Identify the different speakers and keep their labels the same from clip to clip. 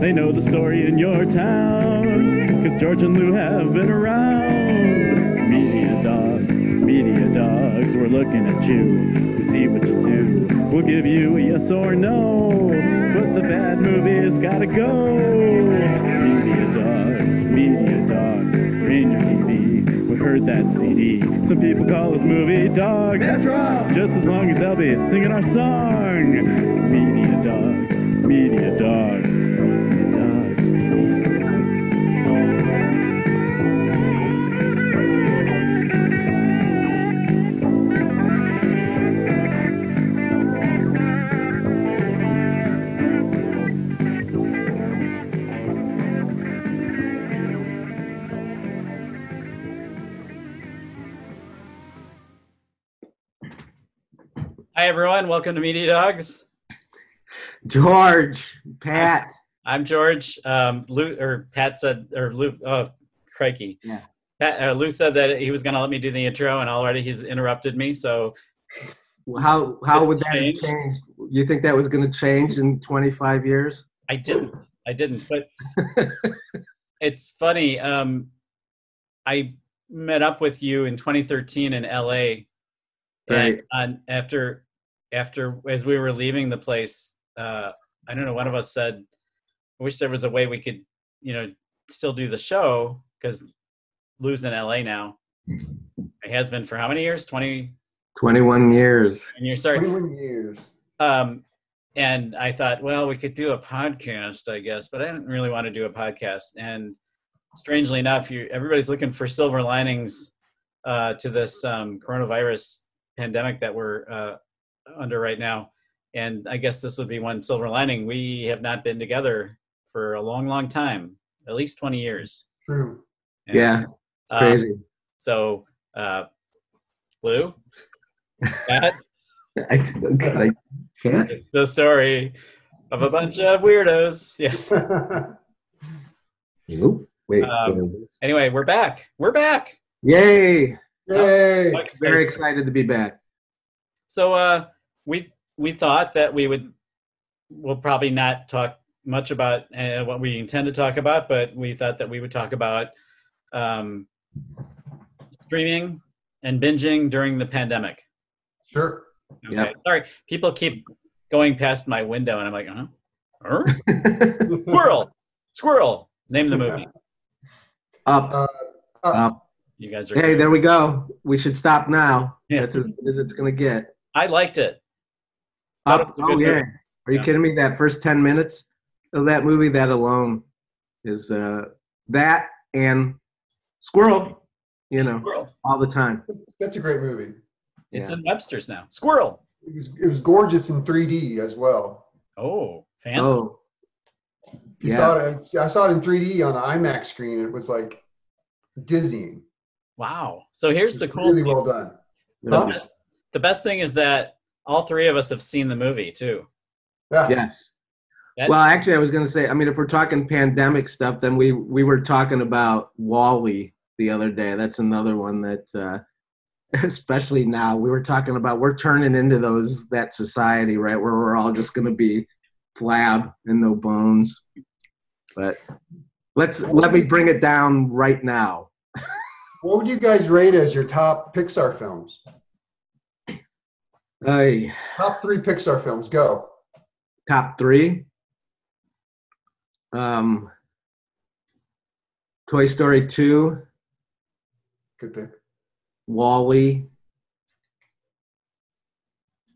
Speaker 1: They know the story in your town. Cause George and Lou have been around. We're looking at you to see what you do. We'll give you a yes or no. But the bad movie's gotta go. Media dogs, media dogs. We're your TV. We heard that CD. Some people call us movie dogs. That's wrong. Just as long as they'll be singing our song. Media dogs, media dogs,
Speaker 2: everyone, welcome to Media Dogs.
Speaker 3: George, Pat.
Speaker 2: I'm George. Um, Lou or Pat said or Lou. Oh, crikey.
Speaker 3: Yeah.
Speaker 2: Pat, uh, Lou said that he was going to let me do the intro, and already he's interrupted me. So
Speaker 3: How how would that have
Speaker 2: Change.
Speaker 3: You think that was going to change in 25 years?
Speaker 2: I didn't. I didn't. But it's funny. Um, I met up with you in 2013 in LA, and
Speaker 3: Right.
Speaker 2: on, after after as we were leaving the place, uh, I don't know. One of us said, "I wish there was a way we could, you know, still do the show because Lou's in LA now. It has been for how many years? 20
Speaker 3: 21 years.
Speaker 2: And you're Sorry.
Speaker 4: 21 years.
Speaker 2: Um, and I thought, well, we could do a podcast, I guess, but I didn't really want to do a podcast. And strangely enough, you everybody's looking for silver linings uh, to this um, coronavirus pandemic that we're uh, under right now. And I guess this would be one silver lining. We have not been together for a long, long time, at least 20 years.
Speaker 4: True.
Speaker 2: And,
Speaker 3: Yeah, it's
Speaker 2: um,
Speaker 3: crazy.
Speaker 2: so, uh, Lou, Pat,
Speaker 3: I, I can't.
Speaker 2: the story of a bunch of weirdos. Yeah.
Speaker 3: Nope. Wait.
Speaker 2: Um, Anyway, we're back. We're back.
Speaker 3: Yay!
Speaker 4: Yay.
Speaker 3: Very excited to be back.
Speaker 2: So uh, we we thought that we would. We'll probably not talk much about uh, what we intend to talk about, but we thought that we would talk about um, streaming and binging during the pandemic.
Speaker 4: Sure.
Speaker 2: Okay.
Speaker 3: Yep.
Speaker 2: Sorry, people keep going past my window, and I'm like, huh? Huh? Squirrel, squirrel. Name the movie.
Speaker 3: Up,
Speaker 4: Uh,
Speaker 3: up.
Speaker 2: You guys are.
Speaker 3: Hey, there we go. We should stop now.
Speaker 2: Yeah.
Speaker 3: That's as good as it's going to get.
Speaker 2: I liked it. Thought it
Speaker 3: Up. Oh,
Speaker 2: good
Speaker 3: yeah.
Speaker 2: movie.
Speaker 3: Are you
Speaker 2: Yeah.
Speaker 3: kidding me? That first 10 minutes of that movie, that alone is uh, that and Squirrel, you know,
Speaker 2: Squirrel.
Speaker 3: all the time.
Speaker 4: that's a great movie.
Speaker 2: It's
Speaker 3: Yeah.
Speaker 2: in Webster's now. Squirrel.
Speaker 4: It was, it was gorgeous in 3D as well.
Speaker 2: Oh, fancy.
Speaker 3: Oh,
Speaker 4: You
Speaker 3: Yeah.
Speaker 4: saw it, I saw it in 3D on the IMAX screen. It was like dizzying.
Speaker 2: Wow. So here's the cool
Speaker 4: really
Speaker 2: thing.
Speaker 4: well done.
Speaker 2: the,
Speaker 4: Huh?
Speaker 2: best, the best thing is that all three of us have seen the movie too.
Speaker 4: Yeah.
Speaker 3: yes.
Speaker 2: That-
Speaker 3: Well, actually, I was going to say, I mean, if we're talking pandemic stuff, then we we were talking about WALL-E the other day. That's another one that, uh, especially now, we were talking about we're turning into those that society, right, where we're all just going to be flab and no bones. But let's let me bring it down right now.
Speaker 4: What would you guys rate as your top Pixar films?
Speaker 3: Ay,
Speaker 4: Top three Pixar films. Go.
Speaker 3: top three. Um, Toy Story 2,
Speaker 4: Good pick.
Speaker 3: WALL-E,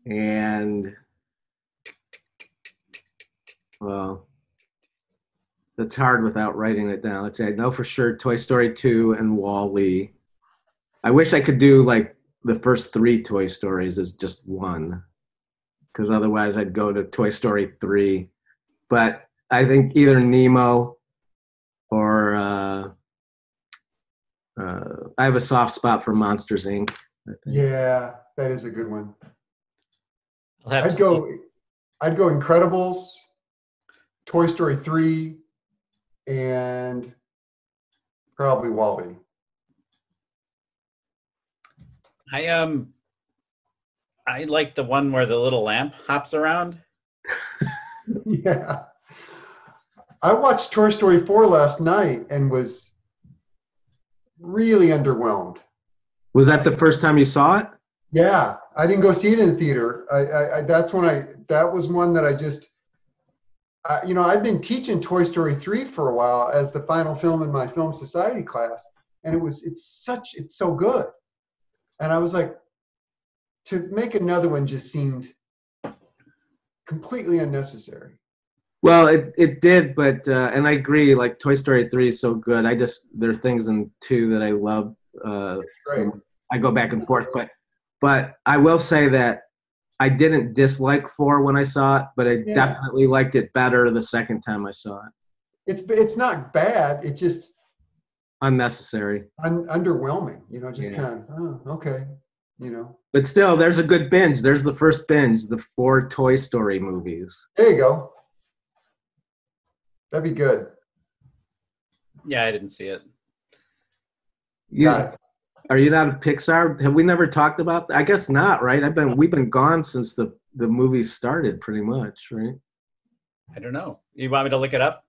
Speaker 3: and well, that's hard without writing it down. Let's say I know for sure Toy Story 2 and WALL-E. I wish I could do like the first three Toy Stories as just one, because otherwise I'd go to Toy Story 3. But I think either Nemo or uh, uh, I have a soft spot for Monsters Inc.
Speaker 4: Yeah, that is a good one.
Speaker 2: I'll
Speaker 4: I'd
Speaker 2: to
Speaker 4: go. I'd go Incredibles, Toy Story three, and probably WALL-E.
Speaker 2: I um I like the one where the little lamp hops around.
Speaker 4: yeah. I watched Toy Story 4 last night and was really underwhelmed.
Speaker 3: Was that the first time you saw it?
Speaker 4: Yeah, I didn't go see it in the theater. I, I, I that's when I that was one that I just I, you know, I've been teaching Toy Story 3 for a while as the final film in my film society class and it was it's such it's so good. And I was like to make another one just seemed completely unnecessary.
Speaker 3: Well, it it did, but uh, and I agree. Like Toy Story three is so good. I just there are things in two that I love. Uh,
Speaker 4: Right.
Speaker 3: I go back and forth, but but I will say that I didn't dislike four when I saw it, but I
Speaker 4: Yeah.
Speaker 3: definitely liked it better the second time I saw it.
Speaker 4: It's it's not bad. It just
Speaker 3: Unnecessary,
Speaker 4: un- underwhelming. You know, just
Speaker 3: Yeah.
Speaker 4: kind of oh, okay. You know,
Speaker 3: but still, there's a good binge. There's the first binge, the four Toy Story movies.
Speaker 4: there you go. That'd be good.
Speaker 2: Yeah, I didn't see it.
Speaker 4: Yeah.
Speaker 3: Are you not a Pixar? Have we never talked about? I guess not, right? I've been we've been gone since the the movie started, pretty much, right?
Speaker 2: I don't know. You want me to look it up?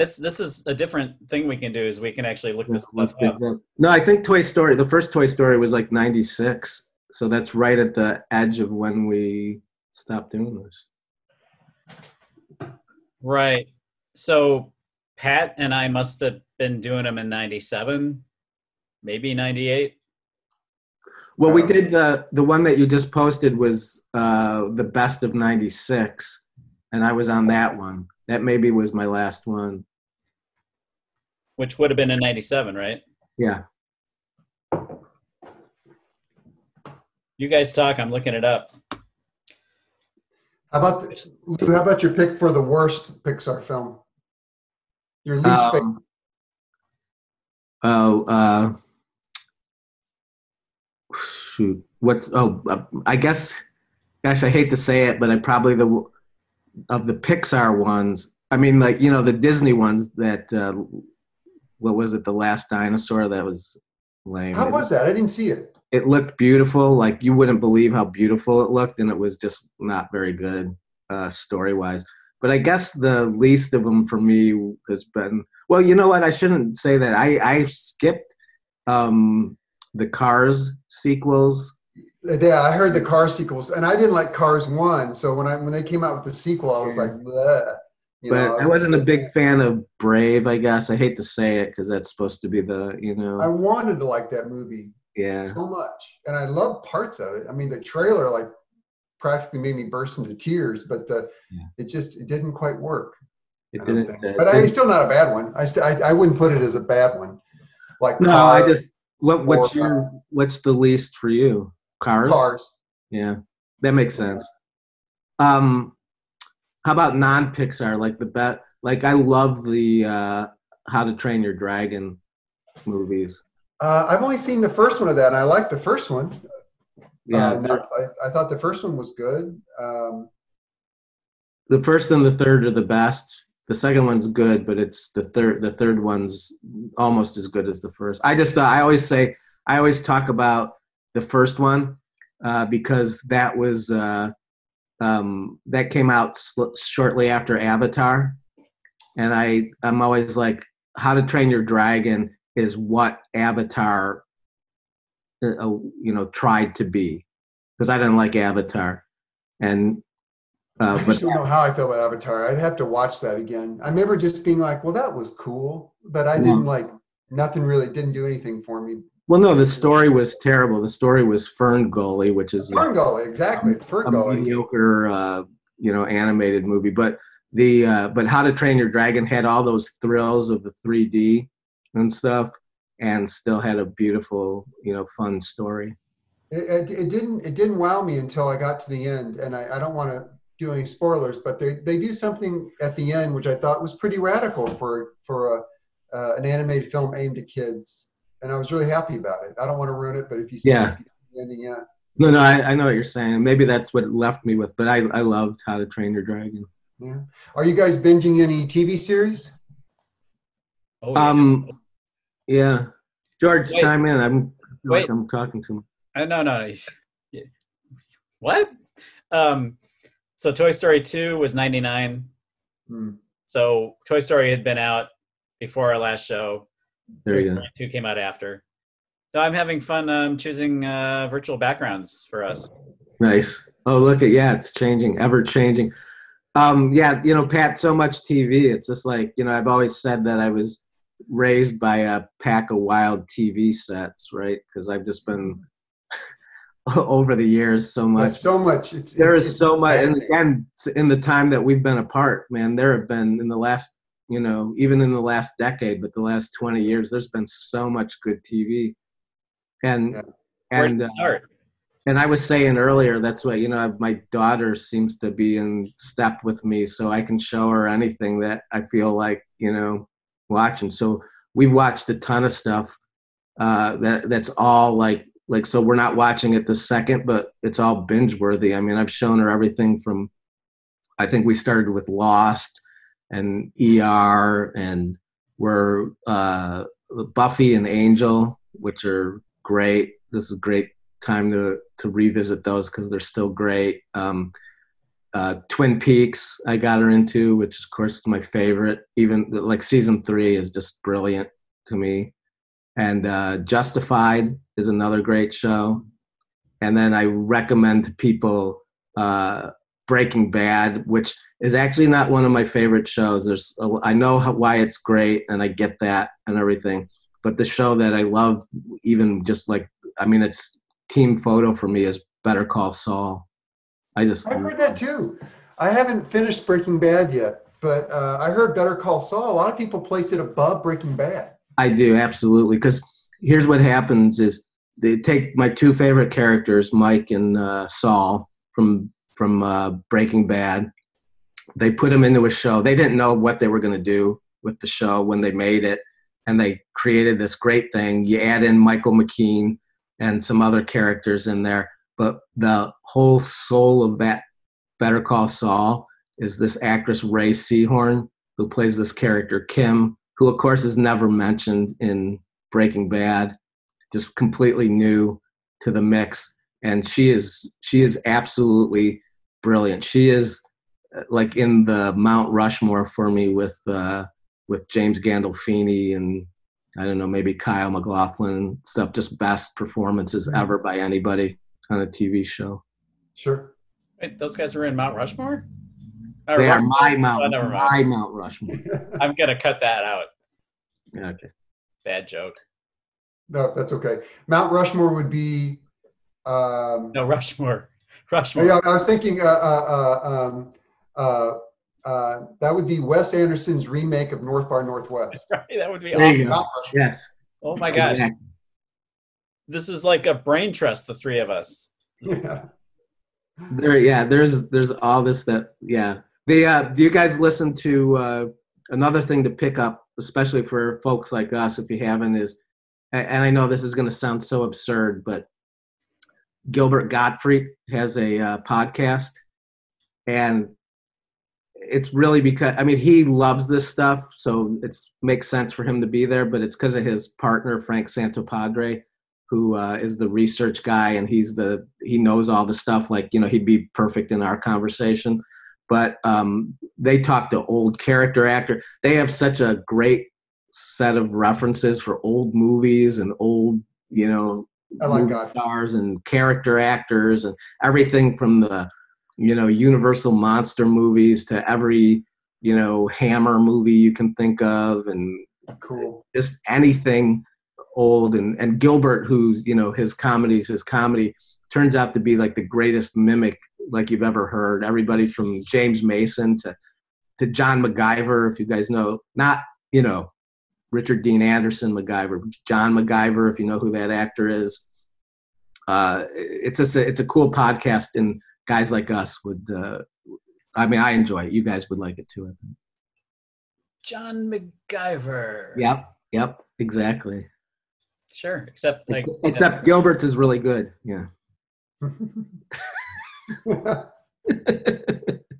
Speaker 2: That's this is a different thing we can do is we can actually look this stuff up.
Speaker 3: No, I think Toy Story, the first Toy Story was like 96. So that's right at the edge of when we stopped doing this.
Speaker 2: Right. So Pat and I must have been doing them in 97, maybe 98.
Speaker 3: Well, we
Speaker 4: Oh.
Speaker 3: did the the one that you just posted was uh the best of 96 and I was on that one. That maybe was my last one.
Speaker 2: Which would have been in 97, right?
Speaker 3: Yeah.
Speaker 2: You guys talk, I'm looking it up.
Speaker 4: How about the, Lou? How about your pick for the worst Pixar film? Your least favorite.
Speaker 3: Um, oh, uh shoot. What's oh, uh, I guess gosh, I hate to say it, but I probably the of the Pixar ones. I mean, like you know, the Disney ones. That uh, what was it? The Last Dinosaur. That was lame.
Speaker 4: How
Speaker 3: it,
Speaker 4: was that? I didn't see it.
Speaker 3: it looked beautiful. Like you wouldn't believe how beautiful it looked, and it was just not very good uh, story wise. But I guess the least of them for me has been well. You know what? I shouldn't say that. I I skipped um, the Cars sequels.
Speaker 4: Yeah, I heard the Car sequels, and I didn't like Cars One. So when I when they came out with the sequel, I was like, Bleh. You
Speaker 3: but
Speaker 4: know,
Speaker 3: I
Speaker 4: was
Speaker 3: wasn't a big fan of Brave. I guess I hate to say it because that's supposed to be the you know
Speaker 4: I wanted to like that movie
Speaker 3: yeah
Speaker 4: so much, and I love parts of it. I mean, the trailer like practically made me burst into tears, but the
Speaker 3: Yeah.
Speaker 4: it just it didn't quite work.
Speaker 3: it
Speaker 4: I
Speaker 3: didn't. uh,
Speaker 4: but I, still not a bad one. I, st- I I wouldn't put it as a bad one. Like
Speaker 3: no, I just what what's your what's the least for you? Cars.
Speaker 4: Cars.
Speaker 3: Yeah, that makes sense. Um, how about non-Pixar? Like the bet, like I love the uh, How to Train Your Dragon movies.
Speaker 4: Uh, I've only seen the first one of that, and I like the first one.
Speaker 3: Yeah,
Speaker 4: Uh, I, I thought the first one was good. Um,
Speaker 3: the first and the third are the best. The second one's good, but it's the third. The third one's almost as good as the first. I just, uh, I always say, I always talk about the first one uh, because that was uh, um, that came out sl- shortly after Avatar, and I, I'm always like, How to Train Your Dragon is what Avatar, uh, uh, you know, tried to be, because I didn't like Avatar, and uh,
Speaker 4: I
Speaker 3: but
Speaker 4: just don't know how I feel about Avatar. I'd have to watch that again. I remember just being like, "Well, that was cool," but I didn't like nothing. Really, didn't do anything for me.
Speaker 3: Well, no, the story was terrible. The story was Fern Gully, which is
Speaker 4: Fern Gully, exactly. It's Fern
Speaker 3: a
Speaker 4: Gully.
Speaker 3: mediocre, uh, you know, animated movie. But the uh, but How to Train Your Dragon had all those thrills of the 3D and stuff, and still had a beautiful, you know, fun story.
Speaker 4: It, it, it didn't. It didn't wow me until I got to the end, and I, I don't want to do any spoilers, but they, they do something at the end which I thought was pretty radical for for a, uh, an animated film aimed at kids, and I was really happy about it. I don't want to ruin it, but if you see
Speaker 3: Yeah.
Speaker 4: it, ending, yeah.
Speaker 3: No, no, I, I know what you're saying. Maybe that's what it left me with, but I, I loved How to Train Your Dragon.
Speaker 4: Yeah. Are you guys binging any TV series?
Speaker 2: Oh, yeah.
Speaker 3: Um, yeah. George,
Speaker 2: Wait.
Speaker 3: chime in. I'm feel like
Speaker 2: Wait.
Speaker 3: I'm talking to him.
Speaker 2: Uh, no, no. no. What? Um, so Toy Story 2 was 99.
Speaker 4: Hmm.
Speaker 2: So Toy Story had been out before our last show.
Speaker 3: There you go.
Speaker 2: Story 2 came out after. No, I'm having fun um, choosing uh, virtual backgrounds for us.
Speaker 3: Nice. Oh, look at yeah, it's changing, ever changing. Um, yeah, you know, Pat, so much TV. It's just like you know, I've always said that I was raised by a pack of wild TV sets, right? Because I've just been over the years so much.
Speaker 4: There's so much. It's,
Speaker 3: there
Speaker 4: it's-
Speaker 3: is so much and
Speaker 4: fascinating.
Speaker 3: again in the time that we've been apart man there have been in the last you know even in the last decade but the last 20 years there's been so much good tv and
Speaker 4: Yeah.
Speaker 2: Where
Speaker 3: and
Speaker 2: did
Speaker 3: uh,
Speaker 2: start?
Speaker 3: and i was saying earlier that's what you know my daughter seems to be in step with me so i can show her anything that i feel like you know watching so we've watched a ton of stuff uh that that's all like like so we're not watching it the second but it's all binge worthy i mean i've shown her everything from i think we started with lost and er and we're uh buffy and angel which are great. This is a great time to to revisit those because they're still great. Um uh twin peaks i got her into which of course is my favorite. Even like season three is just brilliant to me. And uh, Justified is another great show. And then I recommend to people uh, Breaking Bad, which is actually not one of my favorite shows. There's a, I know how, why it's great, and I get that and everything. But the show that I love, even just like I mean, it's team photo for me is Better Call Saul. I just
Speaker 4: I've heard that too. I haven't finished Breaking Bad yet, but uh, I heard Better Call Saul. A lot of people place it above Breaking Bad.
Speaker 3: I do absolutely because here's what happens: is they take my two favorite characters, Mike and uh, Saul from from uh, Breaking Bad. They put them into a show. They didn't know what they were going to do with the show when they made it, and they created this great thing. You add in Michael McKean and some other characters in there, but the whole soul of that Better Call Saul is this actress Rhea Seehorn who plays this character Kim, who of course is never mentioned in Breaking Bad, just completely new to the mix, and she is she is absolutely brilliant. She is uh, like in the Mount Rushmore for me with uh, with James Gandolfini and I don't know maybe Kyle MacLachlan and stuff. Just best performances ever by anybody on a TV show.
Speaker 4: Sure.
Speaker 2: Wait, those guys were in Mount Rushmore? Uh,
Speaker 3: They are
Speaker 2: Rushmore?
Speaker 3: my
Speaker 2: Oh,
Speaker 3: Mount
Speaker 2: never mind.
Speaker 3: my Mount Rushmore.
Speaker 2: I'm going to cut that out.
Speaker 3: Okay.
Speaker 2: Bad joke.
Speaker 4: No, that's okay. Mount Rushmore would be. Um,
Speaker 2: No, Rushmore.
Speaker 4: Oh,
Speaker 2: Rushmore.
Speaker 4: yeah, I was thinking uh, uh, uh, um, uh, uh, that would be Wes Anderson's remake of North by Northwest.
Speaker 2: Right, that would be
Speaker 3: There you go. Yes.
Speaker 2: Oh my gosh.
Speaker 3: Exactly.
Speaker 2: This is like a brain trust, the three of us.
Speaker 4: Yeah.
Speaker 3: There, yeah. There's there's all this that yeah. The uh, do you guys listen to uh, another thing to pick up, especially for folks like us, if you haven't, is and I know this is going to sound so absurd, but Gilbert Gottfried has a uh, podcast, and it's really because I mean he loves this stuff, so it makes sense for him to be there. But it's because of his partner Frank Santopadre, who uh, is the research guy, and he's the he knows all the stuff. Like you know, he'd be perfect in our conversation. But um, they talk to old character actor. They have such a great set of references for old movies and old you know
Speaker 4: I like
Speaker 3: stars and character actors and everything from the you know universal monster movies to every you know hammer movie you can think of and
Speaker 4: Cool.
Speaker 3: just anything old. And and gilbert who's you know his comedies his comedy turns out to be like the greatest mimic like you've ever heard. Everybody from james mason to to john mcgiver if you guys know not you know richard dean anderson macgyver john mcgiver if you know who that actor is uh it's just a, it's a cool podcast and guys like us would uh i mean i enjoy it you guys would like it too I think.
Speaker 2: John McGiver.
Speaker 3: yep yep exactly
Speaker 2: Sure, except like
Speaker 3: Except Gilbert's is really good. Yeah.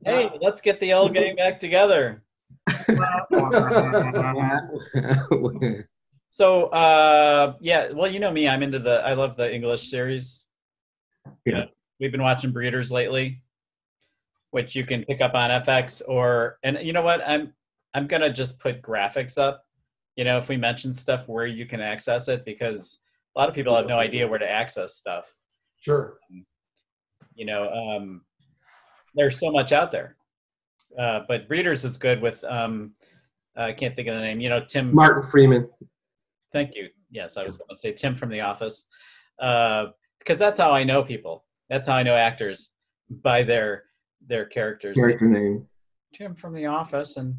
Speaker 2: hey, let's get the old gang back together. So uh yeah, well you know me, I'm into the I love the English series.
Speaker 3: Yeah.
Speaker 2: We've been watching Breeders lately, which you can pick up on FX or and you know what? I'm I'm gonna just put graphics up. You know, if we mention stuff where you can access it because a lot of people have no idea where to access stuff.
Speaker 4: sure.
Speaker 2: You know, um there's so much out there. Uh but Breeders is good with um I can't think of the name, you know, Tim
Speaker 3: Martin Freeman.
Speaker 2: Thank you. Yes, I was going to say Tim from The Office, uh, because that's how I know people. That's how I know actors by their their characters.
Speaker 3: Character name.
Speaker 2: Tim from The Office, and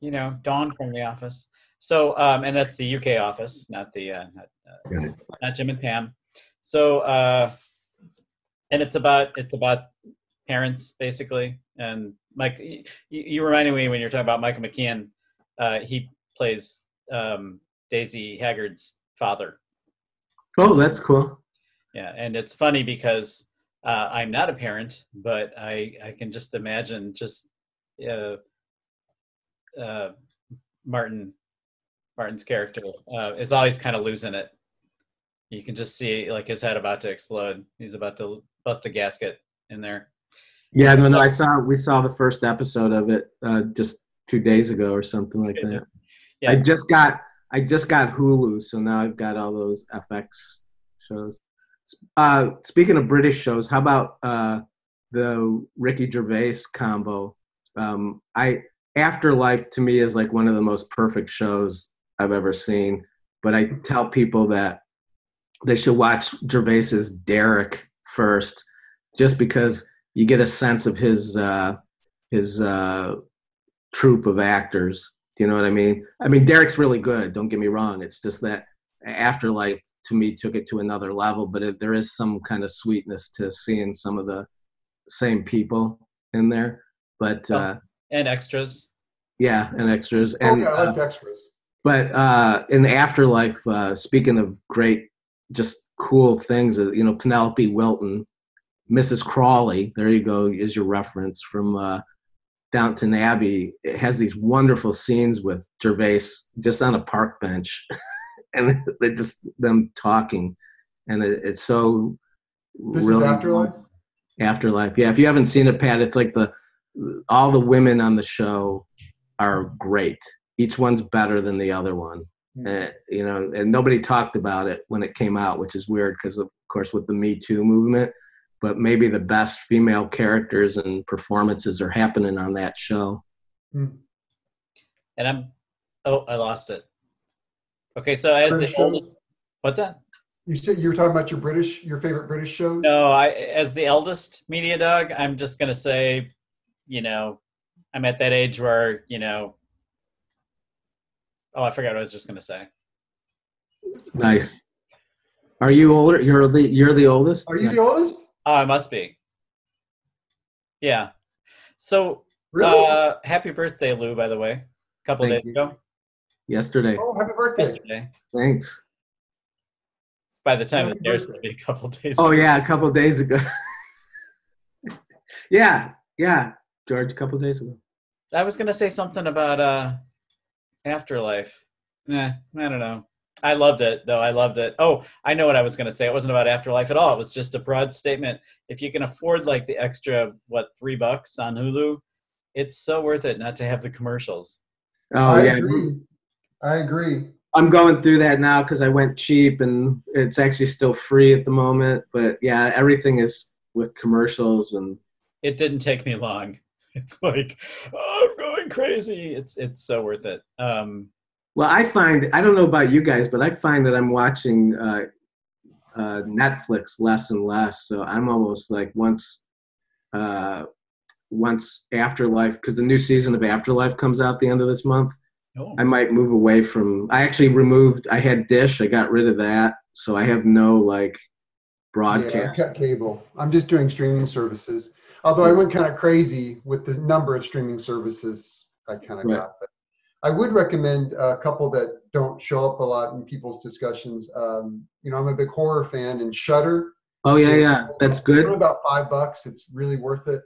Speaker 2: you know Dawn from The Office. So, um, and that's the UK office, not the uh, not, uh, not Jim and Pam. So, uh, and it's about it's about parents basically. And Mike, you, you reminded me when you're talking about Michael McKean. Uh, he plays um, Daisy Haggard's father.
Speaker 3: Oh, that's cool.
Speaker 2: Yeah, and it's funny because uh, I'm not a parent, but I I can just imagine just uh, uh, Martin Martin's character uh, is always kind of losing it. You can just see like his head about to explode. He's about to bust a gasket in there.
Speaker 3: Yeah, no, no, I saw we saw the first episode of it uh, just two days ago or something like that.
Speaker 2: Yeah.
Speaker 3: I just got I just got Hulu, so now I've got all those FX shows. Uh, speaking of British shows, how about uh, the Ricky Gervais combo? Um, I Afterlife to me is like one of the most perfect shows I've ever seen. But I tell people that they should watch Gervais's Derek first, just because you get a sense of his uh, his uh, troupe of actors. Do you know what I mean? I mean, Derek's really good. Don't get me wrong. It's just that Afterlife to me took it to another level. But it, there is some kind of sweetness to seeing some of the same people in there. But uh,
Speaker 2: And extras.
Speaker 3: yeah, and extras.
Speaker 4: Oh
Speaker 3: And
Speaker 4: yeah, I
Speaker 3: uh,
Speaker 4: like extras.
Speaker 3: but uh, in Afterlife, uh, speaking of great, just cool things, uh, you know, Penelope Wilton, Mrs. Crawley, there you go, is your reference from uh, Downton Abbey. It has these wonderful scenes with Gervais just on a park bench, and they just them talking, and it, it's so.
Speaker 4: This
Speaker 3: really
Speaker 4: is Afterlife.
Speaker 3: Afterlife, yeah. If you haven't seen it, Pat, it's like the all the women on the show are great. Each one's better than the other one. Uh, you know, and nobody talked about it when it came out, which is weird because, of course, with the Me Too movement. But maybe the best female characters and performances are happening on that show. Hmm.
Speaker 2: And I'm oh, I lost it. Okay, so as the
Speaker 4: British shows?
Speaker 2: oldest what's that?
Speaker 4: You said you were talking about your British, your favorite British shows.
Speaker 2: No, I as the eldest media dog, I'm just gonna say, you know, I'm at that age where, you know Oh, I forgot what I was just gonna say.
Speaker 3: Nice. Are you older? You're the you're the oldest.
Speaker 4: Are you the oldest?
Speaker 2: Oh, I must be. Yeah. So
Speaker 4: Really?
Speaker 2: uh happy birthday, Lou, by the way. A couple
Speaker 3: Thank
Speaker 2: days
Speaker 3: you.
Speaker 2: ago.
Speaker 3: Yesterday.
Speaker 4: oh, happy birthday!
Speaker 2: Yesterday.
Speaker 3: Thanks.
Speaker 2: By the time it
Speaker 4: Happy
Speaker 2: airs,
Speaker 4: birthday.
Speaker 2: it'll be a couple days.
Speaker 3: Oh yeah, a couple days ago. yeah, yeah, George, a couple days ago.
Speaker 2: I was gonna say something about uh Afterlife. Nah, I don't know. I loved it though. I loved it. Oh, I know what I was gonna say. It wasn't about Afterlife at all. It was just a broad statement. If you can afford like the extra what three bucks on Hulu, it's so worth it not to have the commercials.
Speaker 3: Oh
Speaker 4: I
Speaker 3: yeah,
Speaker 4: agree. I agree.
Speaker 3: I'm going through that now because I went cheap and it's actually still free at the moment. But yeah, everything is with commercials and
Speaker 2: It didn't take me long. It's like oh, I'm going crazy. It's it's so worth it. Um,
Speaker 3: well, I find I don't know about you guys, but I find that I'm watching uh, uh, Netflix less and less. So I'm almost like once uh, once Afterlife because the new season of Afterlife comes out the end of this month.
Speaker 2: oh,
Speaker 3: I might move away from. I actually removed. I had Dish. I got rid of that, so I have no like broadcast.
Speaker 4: Yeah, I cut cable. I'm just doing streaming services. Although I went kind of crazy with the number of streaming services I kind of
Speaker 3: Right.
Speaker 4: got. But I would recommend a couple that don't show up a lot in people's discussions. Um, you know, I'm a big horror fan, and Shudder.
Speaker 3: Oh yeah, yeah, that's good.
Speaker 4: about five bucks. It's really worth it.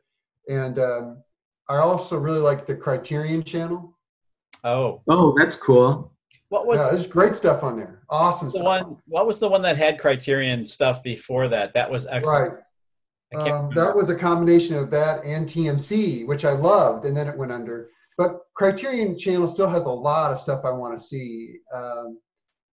Speaker 4: And um, I also really like the Criterion Channel.
Speaker 2: Oh,
Speaker 3: Oh, that's cool.
Speaker 2: what was
Speaker 4: yeah, there's great stuff on there. Awesome
Speaker 2: the
Speaker 4: stuff.
Speaker 2: one? What was the one that had Criterion stuff before that? That was excellent.
Speaker 4: Right. Um, that was a combination of that and TMC, which I loved, and then it went under. But Criterion Channel still has a lot of stuff I want to see. Um,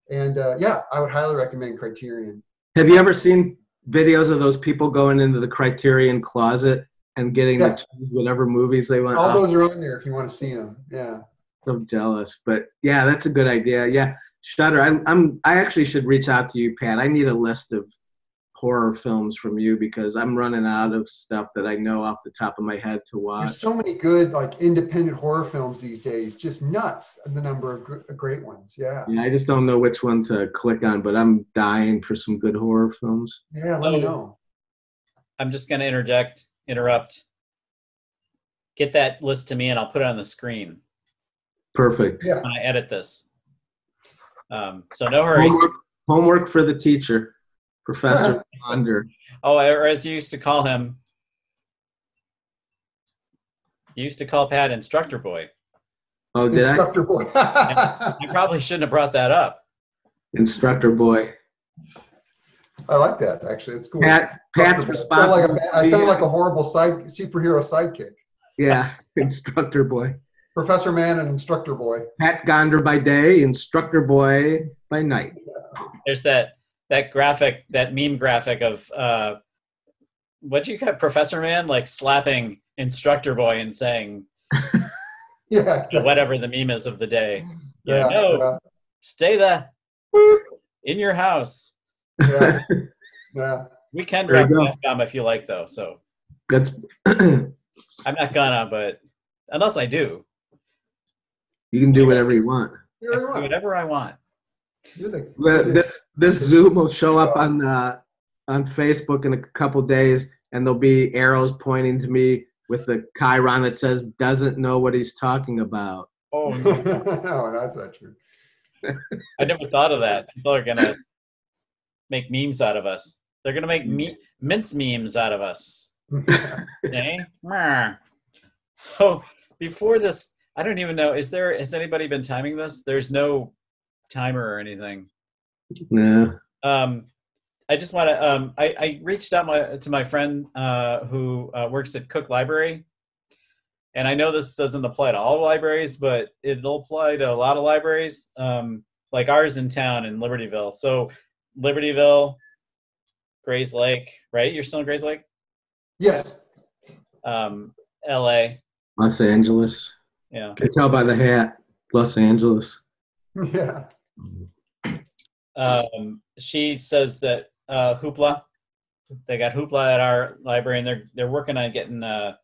Speaker 4: and uh, yeah, I would highly recommend Criterion.
Speaker 3: Have you ever seen videos of those people going into the Criterion closet and getting
Speaker 4: Yeah.
Speaker 3: to whatever movies they want?
Speaker 4: All
Speaker 3: Oh,
Speaker 4: those are on there if you want to see them. Yeah.
Speaker 3: so jealous, but yeah, that's a good idea. Yeah, Shudder. I, I'm. I actually should reach out to you, Pat. I need a list of horror films from you because I'm running out of stuff that I know off the top of my head to watch.
Speaker 4: There's so many good like independent horror films these days. Just nuts the number of gr- great ones. Yeah.
Speaker 3: Yeah, I just don't know which one to click on, but I'm dying for some good horror films.
Speaker 4: Yeah. Let me know.
Speaker 2: I'm just going to interject, interrupt. Get that list to me, and I'll put it on the screen
Speaker 3: Perfect.
Speaker 4: Yeah.
Speaker 2: when I edit this. Um, so no hurry.
Speaker 3: Homework, homework for the teacher, Professor Ponder.
Speaker 2: Oh, or as you used to call him, you used to call Pat Instructor Boy.
Speaker 3: Oh, did I?
Speaker 4: Instructor boy.
Speaker 2: I probably shouldn't have brought that up.
Speaker 3: Instructor boy.
Speaker 4: I like that actually. It's cool.
Speaker 3: Pat. Pat's
Speaker 4: Instructor boy. I sound like a, I sound like a horrible side superhero sidekick.
Speaker 3: yeah, instructor boy.
Speaker 4: Professor Man and Instructor Boy.
Speaker 3: Pat Gonder by day, instructor boy by night.
Speaker 2: There's that that graphic, that meme graphic of uh, what do you got, Professor Man, like slapping Instructor Boy and saying
Speaker 4: Yeah.
Speaker 2: whatever the meme is of the day.
Speaker 4: Yeah.
Speaker 2: no,
Speaker 4: Yeah.
Speaker 2: stay the in your house.
Speaker 4: Yeah. yeah.
Speaker 2: We can
Speaker 3: There
Speaker 2: drop
Speaker 3: go.
Speaker 2: gum if you like, though. So
Speaker 3: That's
Speaker 2: I'm not gonna, but unless I do,
Speaker 3: you can do whatever you want.
Speaker 4: You're
Speaker 2: I can do
Speaker 4: right.
Speaker 2: whatever I want.
Speaker 4: You're the,
Speaker 3: The- This this Zoom will show up on uh, on Facebook in a couple days, and there'll be arrows pointing to me with the chyron that says "doesn't know what he's talking about."
Speaker 2: Oh, no.
Speaker 4: no, that's not true.
Speaker 2: I never thought of that. People are gonna make memes out of us. They're gonna make me- mince memes out of us. So before this, I don't even know. Is there? Has anybody been timing this? There's no timer or anything.
Speaker 3: Yeah.
Speaker 2: Um, I just want to. Um, I, I reached out my, to my friend uh, who uh, works at Cook Library, and I know this doesn't apply to all libraries, but it'll apply to a lot of libraries, um, like ours in town in Libertyville. So Libertyville, Grayslake, right? You're still in Grayslake,
Speaker 4: Yes.
Speaker 2: um, L.A.
Speaker 3: Los Angeles.
Speaker 2: Yeah.
Speaker 3: Can tell by the hat. Los Angeles.
Speaker 4: Yeah.
Speaker 2: um, she says that uh, Hoopla, they got Hoopla at our library, and they're they're working on getting. Uh,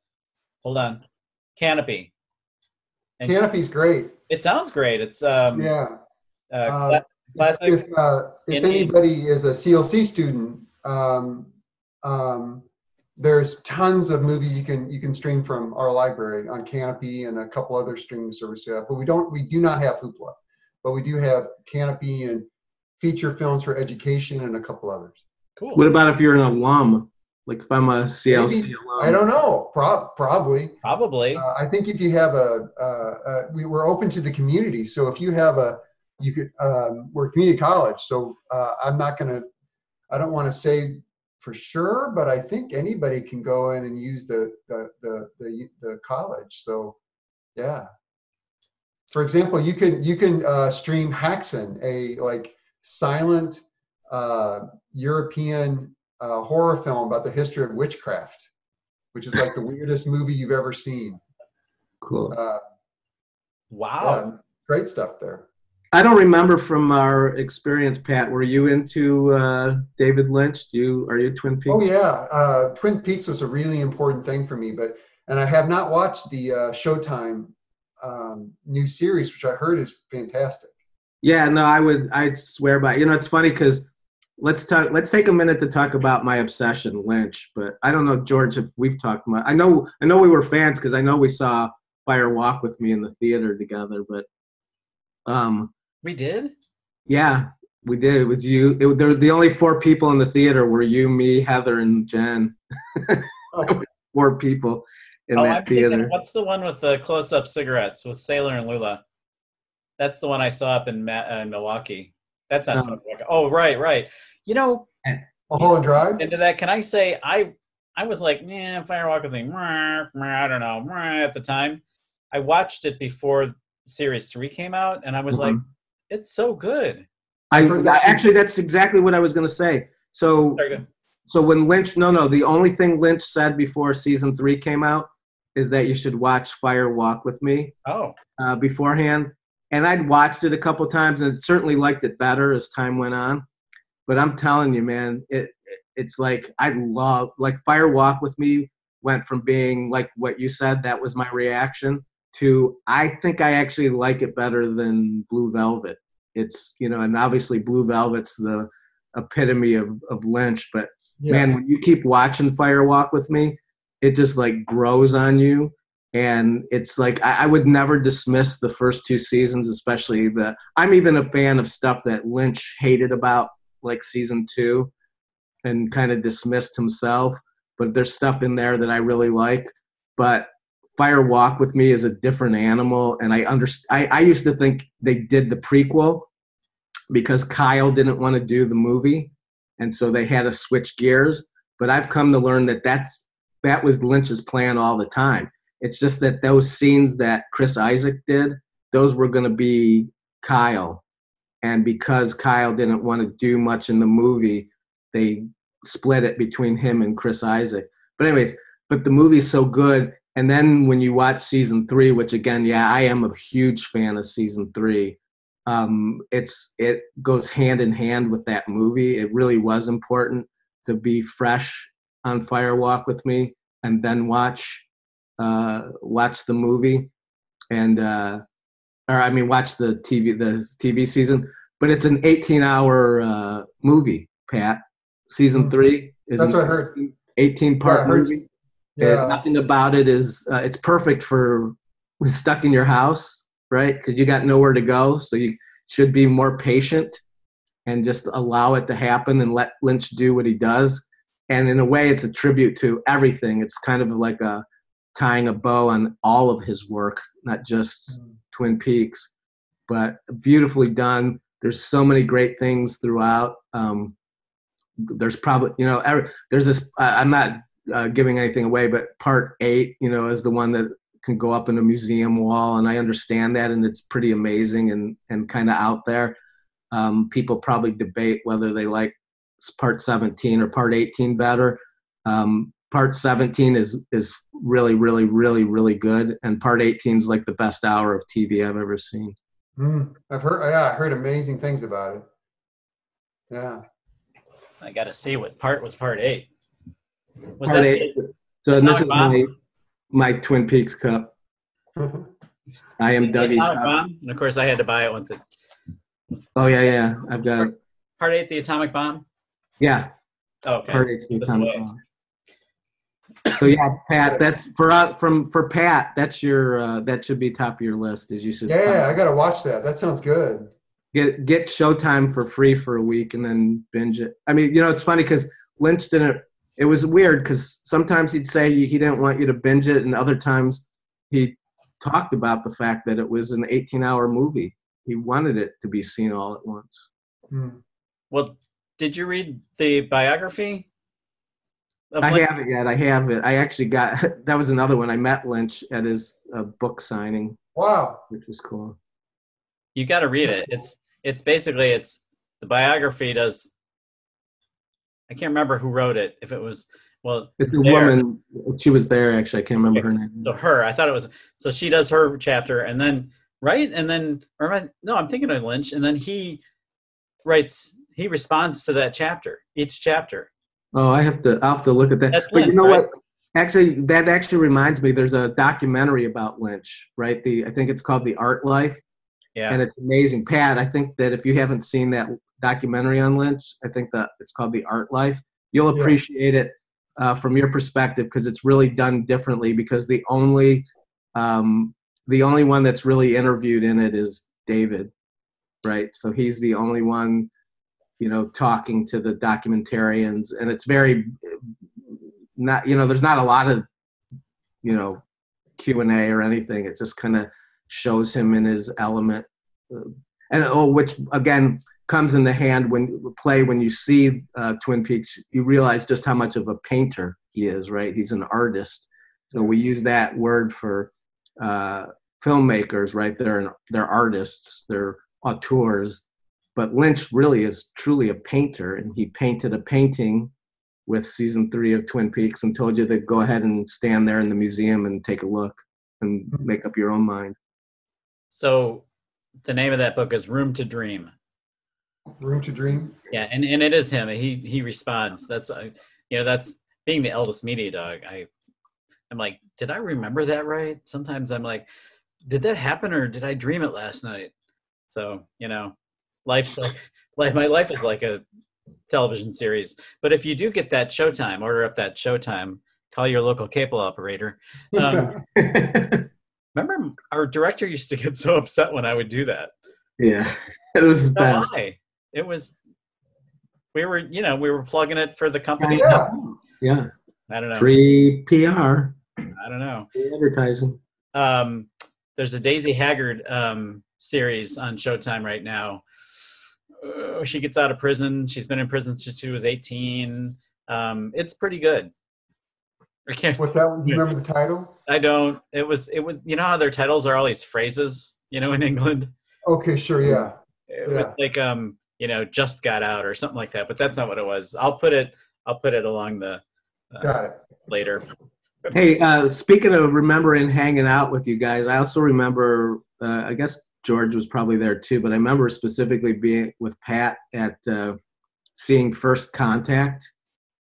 Speaker 2: hold on, Kanopy. And
Speaker 4: Kanopy's great.
Speaker 2: it sounds great. It's um,
Speaker 4: Yeah.
Speaker 2: uh,
Speaker 4: Uh,
Speaker 2: classic.
Speaker 4: If, uh, if anybody is a CLC student, um, um, there's tons of movies you can you can stream from our library on Kanopy and a couple other streaming services. But we don't we do not have Hoopla, but we do have Kanopy and feature films for education and a couple others.
Speaker 2: cool.
Speaker 3: What about if you're an alum? Like if I'm a CLC
Speaker 4: Maybe.
Speaker 3: alum.
Speaker 4: I don't know. Prob- probably.
Speaker 2: Probably.
Speaker 4: Uh, I think if you have a, uh, uh, we were open to the community. So if you have a, you could, um, we're a community college. So uh, I'm not going to, I don't want to say for sure, but I think anybody can go in and use the, the, the, the, the college. So yeah. For example, you can, you can uh, stream Haxan, a like silent uh, European uh, horror film about the history of witchcraft, which is like the weirdest movie you've ever seen.
Speaker 3: Cool.
Speaker 4: Uh,
Speaker 2: wow.
Speaker 4: yeah, great stuff there.
Speaker 3: I don't remember from our experience, Pat. Were you into uh, David Lynch? Do you are you Twin Peaks?
Speaker 4: Oh yeah, uh, Twin Peaks was a really important thing for me, but and I have not watched the uh, Showtime um, new series, which I heard is fantastic.
Speaker 3: Yeah, no, I would. I'd swear by. You know, it's funny because let's talk. Let's take a minute to talk about my obsession, Lynch. But I don't know, George, if we've talked much. I know. I know we were fans because I know we saw Fire Walk with me in the theater together. But um,
Speaker 2: We did.
Speaker 3: Yeah, we did. It was you. It, there, the only four people in the theater were you, me, Heather, and Jen. four people in
Speaker 2: oh,
Speaker 3: that
Speaker 2: I'm thinking,
Speaker 3: theater.
Speaker 2: what's the one with the close-up cigarettes with Sailor and Lula? That's the one I saw up in, Ma- uh, in Milwaukee. That's not.
Speaker 3: No.
Speaker 2: Oh, right, right. You know,
Speaker 4: Mulholland Drive.
Speaker 2: into that, can I say I I was like, yeah, Firewalk with me. mwah, mwah, I don't know. mwah," At the time, I watched it before Series Three came out, and I was like,
Speaker 3: Mhm.
Speaker 2: it's so good.
Speaker 3: I,
Speaker 4: heard
Speaker 3: I- actually, that's exactly what I was going to say. So,
Speaker 2: Sorry,
Speaker 3: so when Lynch, no, no, the only thing Lynch said before season three came out is that you should watch Fire Walk with Me
Speaker 2: Oh,
Speaker 3: uh, beforehand. And I'd watched it a couple times and certainly liked it better as time went on. But I'm telling you, man, it, it it's like I love like Fire Walk with Me went from being like what you said that was my reaction to I think I actually like it better than Blue Velvet. It's you know, and obviously Blue Velvet's the epitome of, of Lynch, but
Speaker 4: Yeah.
Speaker 3: man, when you keep watching Fire Walk with Me, it just like grows on you. And it's like I, I would never dismiss the first two seasons, especially the. I'm even a fan of stuff that Lynch hated about, like season two, and kind of dismissed himself. But there's stuff in there that I really like. But Fire Walk with Me is a different animal, and I understand. I, I used to think they did the prequel because Kyle didn't want to do the movie, and so they had to switch gears. But I've come to learn that that's that was Lynch's plan all the time. It's just that those scenes that Chris Isaak did, those were going to be Kyle, and because Kyle didn't want to do much in the movie, they split it between him and Chris Isaak. But anyways, but the movie's so good. And then when you watch season three, which again, yeah, I am a huge fan of season three. Um, it's it goes hand in hand with that movie. It really was important to be fresh on Fire Walk with Me and then watch uh, watch the movie and uh, or I mean watch the TV the TV season. But it's an 18 hour uh, movie, Pat. Season
Speaker 4: Mhm.
Speaker 3: three is
Speaker 4: That's what I heard.
Speaker 3: 18 part
Speaker 4: heard-
Speaker 3: movie.
Speaker 4: Yeah.
Speaker 3: Nothing about it is uh, it's perfect for stuck in your house, right? Because you got nowhere to go, so you should be more patient and just allow it to happen and let Lynch do what he does. And in a way, it's a tribute to everything. It's kind of like a tying a bow on all of his work, not just
Speaker 4: Mm.
Speaker 3: Twin Peaks, but beautifully done. There's so many great things throughout. Um, there's probably you know every, there's this. Uh, I'm not uh, giving anything away, but part eight, you know, is the one that can go up in a museum wall, and I understand that, and it's pretty amazing and and kind of out there. Um, people probably debate whether they like part 17 or part 18 better. Um, part 17 is is really, really, really, really good, and part 18 is like the best hour of TV I've ever seen.
Speaker 4: Mm. I've heard. Yeah, I heard amazing things about it. Yeah.
Speaker 2: I got to see what part was part eight. Was
Speaker 3: part
Speaker 2: that
Speaker 3: eight. So and this is
Speaker 2: Atomic
Speaker 3: my my Twin Peaks cup. I am
Speaker 2: the
Speaker 3: Dougie's
Speaker 2: Atomic
Speaker 3: cup.
Speaker 2: Bomb? And of course, I had to buy it once. It,
Speaker 3: Oh yeah, yeah. I've got it.
Speaker 2: part eight, the atomic bomb.
Speaker 3: Yeah,
Speaker 2: Oh, okay.
Speaker 3: part eight's the
Speaker 2: That's
Speaker 3: atomic
Speaker 2: the way.
Speaker 3: bomb. So yeah, Pat. That's for uh, from for Pat. That's your uh, that should be top of your list. as you said.
Speaker 4: yeah, I gotta watch that. That sounds good.
Speaker 3: get get Showtime for free for a week and then binge it. I mean, you know, it's funny because Lynch didn't. It was weird because sometimes he'd say he didn't want you to binge it, and other times he talked about the fact that it was an 18-hour movie. He wanted it to be seen all at once.
Speaker 4: Mm.
Speaker 2: Well, did you read the biography? of
Speaker 3: I
Speaker 2: Lynch?
Speaker 3: haven't yet. I have it. I actually got that was another one. I met Lynch at his uh, book signing,
Speaker 4: Wow.
Speaker 3: which was cool.
Speaker 2: You got to read it. It's it's basically it's the biography does. I can't remember who wrote it. If it was well,
Speaker 3: It's a
Speaker 2: there.
Speaker 3: woman. She was there actually. I can't remember her name.
Speaker 2: So her, I thought it was. So she does her chapter, and then right, and then or am I, no, I'm thinking of Lynch, and then he writes. He responds to that chapter, each chapter.
Speaker 3: Oh, I have to. I'll have to look at that.
Speaker 2: That's
Speaker 3: but you know
Speaker 2: right?
Speaker 3: what? Actually, that actually reminds me. There's a documentary about Lynch, right? The I think it's called The Art Life,
Speaker 2: Yeah,
Speaker 3: and it's amazing. Pat, I think that if you haven't seen that documentary on Lynch, I think that it's called The Art Life. You'll
Speaker 4: Yeah.
Speaker 3: appreciate it uh, from your perspective because it's really done differently. Because the only um, the only one that's really interviewed in it is David, right? So he's the only one, you know, talking to the documentarians, and it's very not, you know, there's not a lot of, you know, Q and A or anything. It just kind of shows him in his element, uh, and oh, which again comes in the hand when play when you see uh, Twin Peaks, you realize just how much of a painter he is. Right, he's an artist. So we use that word for uh, filmmakers, right? They're they're artists, they're auteurs. But Lynch really is truly a painter, and he painted a painting with season three of Twin Peaks and told you to go ahead and stand there in the museum and take a look and make up your own mind.
Speaker 2: So the name of that book is Room to Dream.
Speaker 4: Room to Dream.
Speaker 2: Yeah, and, and it is him. He he responds. That's uh, you know that's being the eldest media dog. I I'm like, did I remember that right? Sometimes I'm like, did that happen or did I dream it last night? So you know, life's like life. My life is like a television series. But if you do get that Showtime, order up that Showtime. Call your local cable operator. Um, remember, our director used to get so upset when I would do that.
Speaker 3: yeah, it was the
Speaker 2: No
Speaker 3: best.
Speaker 2: It was. We were, you know, we were plugging it for the company.
Speaker 4: Yeah.
Speaker 3: Yeah,
Speaker 2: I don't know.
Speaker 3: free PR,
Speaker 2: I don't know.
Speaker 3: free advertising.
Speaker 2: um, there's a Daisy Haggard um, series on Showtime right now. Uh, she gets out of prison. She's been in prison since she was 18. Um, it's pretty good. I can't.
Speaker 4: What's that? one? Do you remember the title?
Speaker 2: I don't. It was. It was. You know how their titles are all these phrases. You know, in England,
Speaker 4: Okay, sure, yeah.
Speaker 2: it was like um, you know, just got out or something like that. But that's not what it was. I'll put it. I'll put it along the uh,
Speaker 4: Got it.
Speaker 2: later.
Speaker 3: Hey, uh, speaking of remembering hanging out with you guys, I also remember. Uh, I guess George was probably there too, but I remember specifically being with Pat at uh, seeing First Contact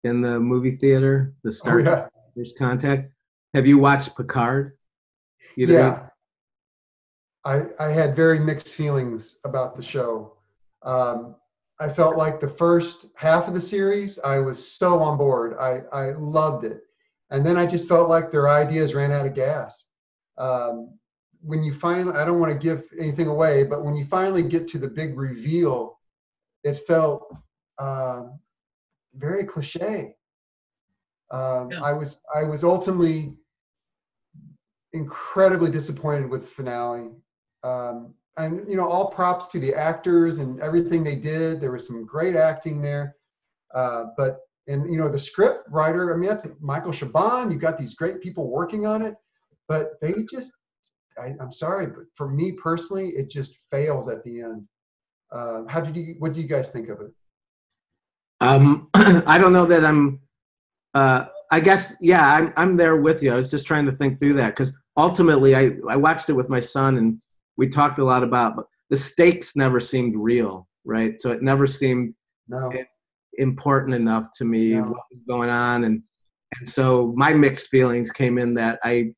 Speaker 3: in the movie theater. The
Speaker 4: Oh,
Speaker 3: Star Trek
Speaker 4: yeah.
Speaker 3: First Contact. Have you watched Picard? Either?
Speaker 4: Yeah. I, I had very mixed feelings about the show. Um, I felt like the first half of the series, I was so on board. I, I loved it. And then I just felt like their ideas ran out of gas. Um, when you finally, I don't want to give anything away, but when you finally get to the big reveal, it felt um, very cliche. Um,
Speaker 2: Yeah.
Speaker 4: I was I was ultimately incredibly disappointed with the finale. Um, and you know, all props to the actors and everything they did. There was some great acting there. Uh, but and you know, the script writer, I mean, that's Michael Chabon You've got these great people working on it, but they just, I, I'm sorry, but for me personally, it just fails at the end. Uh, how did you? What do you guys think of it?
Speaker 3: Um, I don't know that I'm. Uh, I guess yeah, I'm I'm there with you. I was just trying to think through that because ultimately, I I watched it with my son and we talked a lot about but the stakes never seemed real, right? So it never seemed
Speaker 4: No.
Speaker 3: important enough to me
Speaker 4: No.
Speaker 3: what was going on and and so my mixed feelings came in that I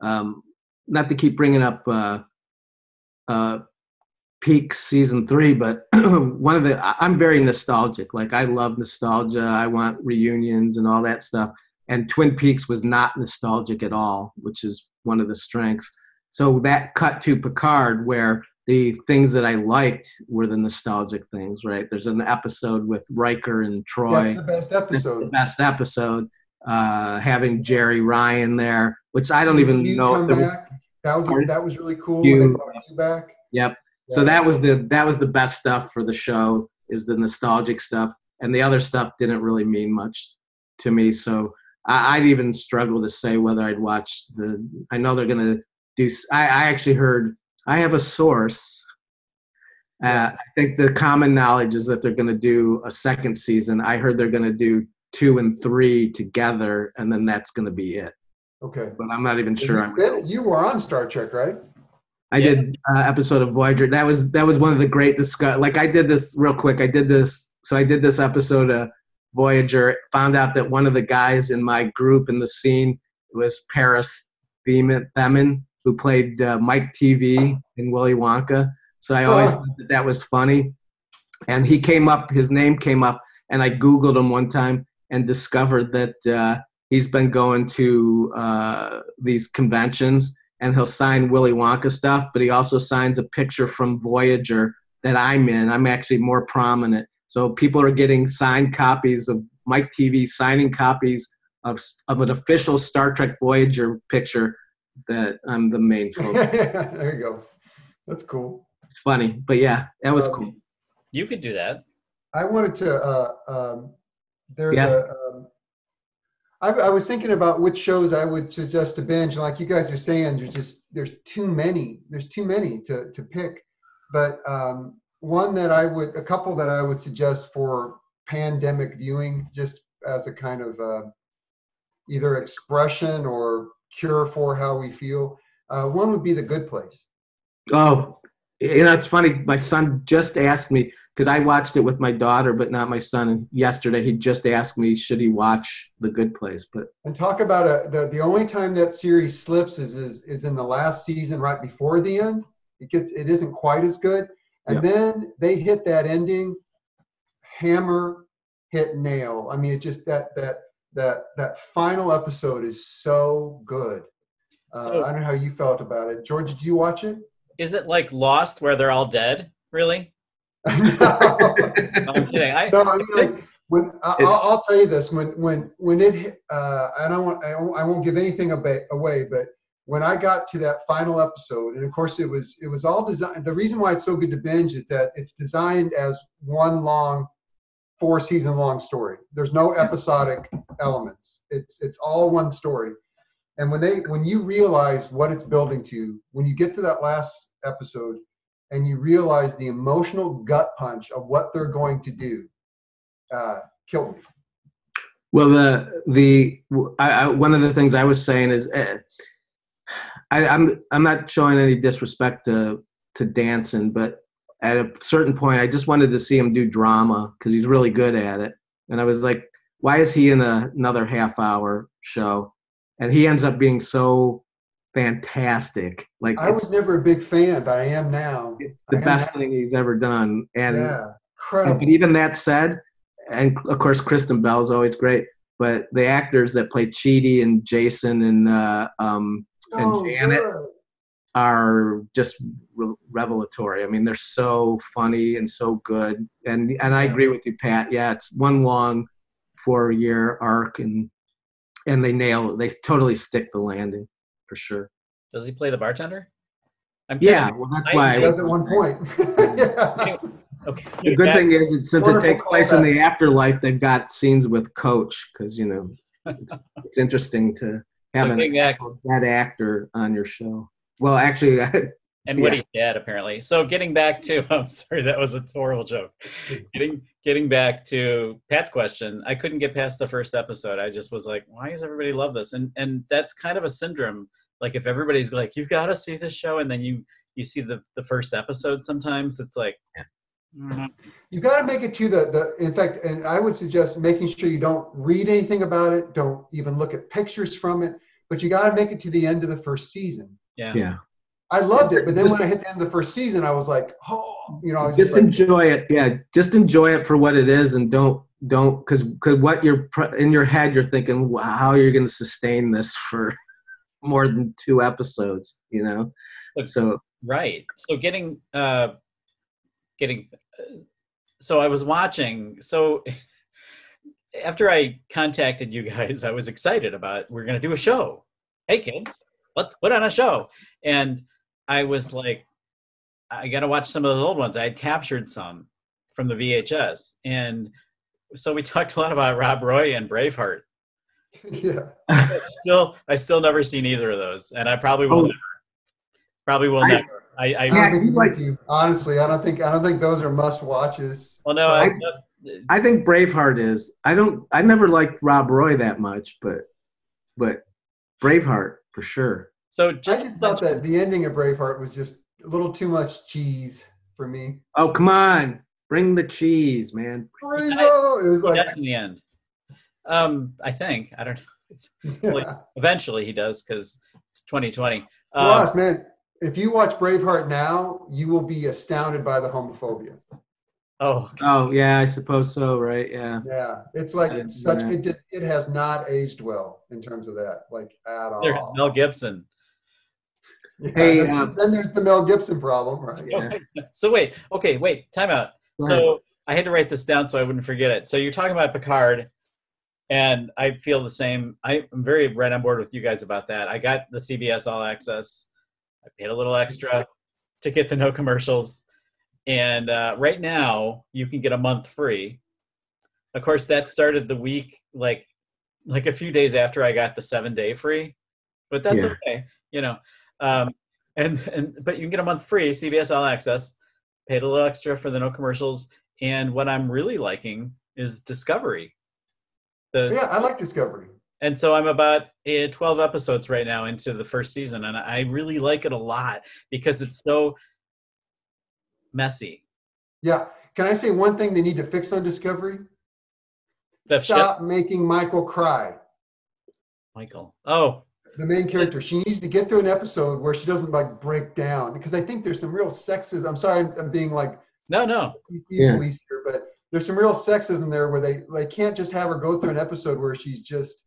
Speaker 3: um not to keep bringing up uh uh peak season 3 but one of the I'm very nostalgic like I love nostalgia I want reunions and all that stuff and Twin Peaks was not nostalgic at all which is one of the strengths so that cut to Picard where the things that I liked were the nostalgic things, right? There's an episode with Riker and Troi,
Speaker 4: That's the best
Speaker 3: the
Speaker 4: episode.
Speaker 3: best episode, uh, having Jeri Ryan there, which I don't even
Speaker 4: You
Speaker 3: know. if there was,
Speaker 4: back. That was that was really cool.
Speaker 3: You-
Speaker 4: when they brought you back.
Speaker 3: yep. So that was the that was the best stuff for the show is the nostalgic stuff, and the other stuff didn't really mean much to me. So I, I'd even struggle to say whether I'd watch the. I know they're gonna do. I actually heard. I have a source. Uh, I think the common knowledge is that they're going to do a second season. I heard they're going to do two and three together, and then that's going to be it.
Speaker 4: Okay.
Speaker 3: But I'm not even sure.
Speaker 4: you,
Speaker 3: I'm
Speaker 4: been- you were on Star Trek, right?
Speaker 3: I
Speaker 2: Yeah.
Speaker 3: did uh, episode of Voyager. That was that was one of the great discuss. Like I did this real quick. I did this. So I did this episode of Voyager. Found out that one of the guys in my group in the scene was Paris Themmen, who played uh, Mike Teevee in Willy Wonka. So I always
Speaker 4: Oh.
Speaker 3: thought that that was funny. And he came up. His name came up, and I googled him one time and discovered that uh, he's been going to uh, these conventions and he'll sign Willy Wonka stuff, but he also signs a picture from Voyager that I'm in. I'm actually more prominent. So people are getting signed copies of Mike Teevee signing copies of, of an official Star Trek Voyager picture that I'm the main focus.
Speaker 4: there you go. That's cool.
Speaker 3: it's funny, but yeah, that was
Speaker 4: Um,
Speaker 3: cool.
Speaker 2: You could do that.
Speaker 4: I wanted to. Uh, um, there's
Speaker 3: Yeah.
Speaker 4: a. Um, I, I was thinking about which shows I would suggest to binge. Like you guys are saying, there's just there's too many. There's too many to to pick. But um, one that I would, a couple that I would suggest for pandemic viewing, just as a kind of uh, either expression or cure for how we feel. Uh, one would be The Good Place.
Speaker 3: Oh, you know, it's funny. My son just asked me because I watched it with my daughter, but not my son. And yesterday, he just asked me, should he watch The Good Place? But
Speaker 4: And talk about a, the the only time that series slips is, is is in the last season, right before the end. It gets it isn't quite as good, and
Speaker 3: Yep.
Speaker 4: then they hit that ending, hammer, hit nail. I mean, it just that that that that final episode is so good. Uh,
Speaker 2: So-
Speaker 4: I don't know how you felt about it, George. Did you watch it?
Speaker 2: Is it like Lost where they're all dead? Really?
Speaker 4: no,
Speaker 2: No, I'm kidding. I,
Speaker 4: I mean, like when I, I'll, I'll tell you this when when when it uh, I don't want I won't, I won't give anything away, away, but when I got to that final episode, and of course it was it was all designed. The reason why it's so good to binge is that it's designed as one long, four season long story. There's no episodic elements. It's it's all one story. And when they when you realize what it's building to, when you get to that last episode, and you realize the emotional gut punch of what they're going to do, uh, killed me.
Speaker 3: well, the the I, I, one of the things I was saying is, eh, I, I'm I'm not showing any disrespect to to Danson, but at a certain point, I just wanted to see him do drama because he's really good at it. And I was like, why is he in a, another half hour show? And he ends up being so fantastic. Like
Speaker 4: I was never a big fan, but I am now.
Speaker 3: it's the
Speaker 4: I
Speaker 3: best thing he's ever done. And
Speaker 4: yeah, incredible.
Speaker 3: but even that said, and of course Kristen Bell's always great, but the actors that play Chidi and Jason and uh, um, and
Speaker 4: So
Speaker 3: Janet
Speaker 4: good.
Speaker 3: are just re- revelatory. I mean, they're so funny and so good. And and I
Speaker 4: Yeah.
Speaker 3: agree with you, Pat. Yeah, it's one long four year arc, and and they nail it. They totally stick the landing for sure.
Speaker 2: does he play the bartender? I'm
Speaker 3: Yeah,
Speaker 2: kidding.
Speaker 3: well, that's
Speaker 2: I-
Speaker 3: why.
Speaker 4: It does at one point. yeah.
Speaker 2: Okay.
Speaker 3: The good
Speaker 2: Back-
Speaker 3: thing is, it, since it takes place in the afterlife, they've got scenes with Coach because you know it's, it's interesting to have
Speaker 2: So
Speaker 3: an
Speaker 2: getting back-
Speaker 3: actor on your show. Well, actually,
Speaker 2: and
Speaker 3: Yeah.
Speaker 2: Woody's dad apparently. So getting back to, I'm sorry, that was a horrible joke. Getting getting back to Pat's question, I couldn't get past the first episode. I just was like, why does everybody love this? And and that's kind of a syndrome. Like if everybody's like, you've got to see this show, and then you you see the the first episode, sometimes it's like, mm,
Speaker 4: You got to make it to the, the, in fact, and I would suggest making sure you don't read anything about it, don't even look at pictures from it, but you got to make it to the end of the first season.
Speaker 2: yeah.
Speaker 3: yeah,
Speaker 4: I loved it, but then
Speaker 3: Just-
Speaker 4: when I hit the end of the first season, I was like, oh, you know, I was just,
Speaker 3: just
Speaker 4: like,
Speaker 3: enjoy it. Yeah, just enjoy it for what it is, and don't don't because because what you're in your head, you're thinking, wow, how are you going to sustain this for more than two episodes? You know, so
Speaker 2: Right. So getting uh getting uh, so I was watching so after I contacted you guys, I was excited about we're going to do a show. Hey kids, let's put on a show. And I was like I got to watch some of those old ones. I had captured some from the VHS. And so we talked a lot about Rob Roy and Braveheart.
Speaker 4: Yeah.
Speaker 2: Still I still never seen either of those and I probably will
Speaker 3: Oh.
Speaker 2: never. Probably will
Speaker 3: I-
Speaker 2: never. I, I
Speaker 4: I
Speaker 3: Yeah,
Speaker 4: don't think
Speaker 3: you
Speaker 4: you
Speaker 3: like-
Speaker 4: like you. Honestly, I don't think I don't think those are must watches.
Speaker 2: Well, no,
Speaker 3: I-
Speaker 2: I,
Speaker 3: I think Braveheart is. I don't. I never liked Rob Roy that much, but but Braveheart for sure.
Speaker 2: so
Speaker 4: I
Speaker 2: just,
Speaker 4: just thought that the ending of Braveheart was just a little too much cheese for me.
Speaker 3: Oh come on, bring the cheese, man.
Speaker 4: Bravo! It was like,
Speaker 2: in the end. Um, I think I don't know. It's,
Speaker 4: yeah.
Speaker 2: eventually he does because it's 2020. Um,
Speaker 4: Ross, man, if you watch Braveheart now, you will be astounded by the homophobia.
Speaker 2: oh,
Speaker 3: Oh yeah, I suppose so. Right? Yeah.
Speaker 4: Yeah, it's like
Speaker 3: Yeah.
Speaker 4: such. It did, it has not aged well in terms of that, like at
Speaker 2: there's
Speaker 4: all.
Speaker 2: Mel Gibson.
Speaker 4: Yeah,
Speaker 3: Hey,
Speaker 4: there's-
Speaker 3: um,
Speaker 4: then there's the Mel Gibson problem, right?
Speaker 3: Yeah.
Speaker 2: So wait, okay, wait, time out. So I had to write this down so I wouldn't forget it. So you're talking about Picard, and I feel the same. I- I'm very right on board with you guys about that. I got the CBS All Access. I paid a little extra to get the no commercials, and uh, right now you can get a month free. Of course, that started the week like like a few days after I got the seven day free, but that's
Speaker 3: Yeah.
Speaker 2: okay, you know. Um, and and but you can get a month free CBS All Access. Paid a little extra for the no commercials, and what I'm really liking is Discovery. The
Speaker 4: Yeah, I like Discovery.
Speaker 2: and so I'm about eh, 12 episodes right now into the first season, and I really like it a lot because it's so messy.
Speaker 4: Yeah. Can I say one thing they need to fix on Discovery?
Speaker 2: The ship-
Speaker 4: Stop making Michael cry.
Speaker 2: Michael. Oh,
Speaker 4: The main character. She needs to get through an episode where she doesn't like break down because I think there's some real sexism. I'm sorry, I'm, I'm being like
Speaker 2: no, no.
Speaker 3: Yeah.
Speaker 4: police here, but there's some real sexism there where they they can't just have her go through an episode where she's just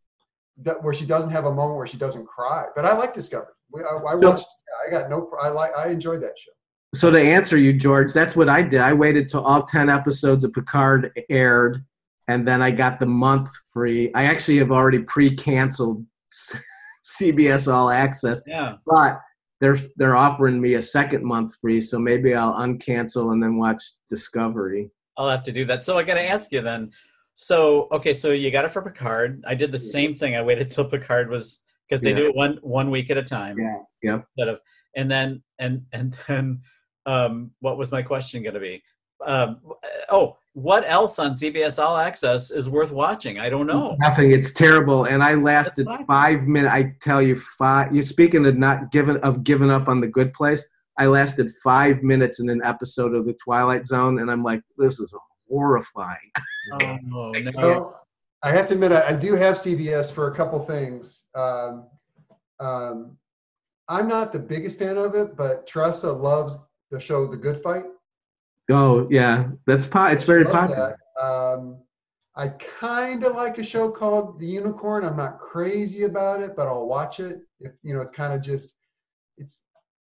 Speaker 4: that where she doesn't have a moment where she doesn't cry. But I like Discovery. We, I, I
Speaker 3: So-
Speaker 4: watched. I got no. I like. I enjoyed that show.
Speaker 3: So to answer you, George, that's what I did. I waited till all ten episodes of Picard aired, and then I got the month free. I actually have already pre-canceled CBS All Access,
Speaker 2: Yeah.
Speaker 3: but they're they're offering me a second month free, so maybe I'll uncancel and then watch Discovery.
Speaker 2: I'll have to do that. So I got to ask you then. So okay, so you got it for Picard. I did the same thing. I waited till Picard was because they
Speaker 3: Yeah.
Speaker 2: do it one one week at a time.
Speaker 3: Yeah, yep.
Speaker 2: Instead of and then and and then um, what was my question going to be? Um, oh, what else on CBS All Access is worth watching? I don't know.
Speaker 3: Nothing. It's terrible. And I lasted five minutes. I tell you, five. You speaking of not giving of giving up on the good place. I lasted five minutes in an episode of The Twilight Zone, and I'm like, this is horrifying.
Speaker 2: Oh no.
Speaker 4: So I have to admit, I, I do have CBS for a couple things. Um, um, I'm not the biggest fan of it, but Tressa loves the show The Good Fight.
Speaker 3: Oh yeah, that's po- It's very popular.
Speaker 4: that. Um, I kind of like a show called The Unicorn. I'm not crazy about it, but I'll watch it. If you know, it's kind of just, it's.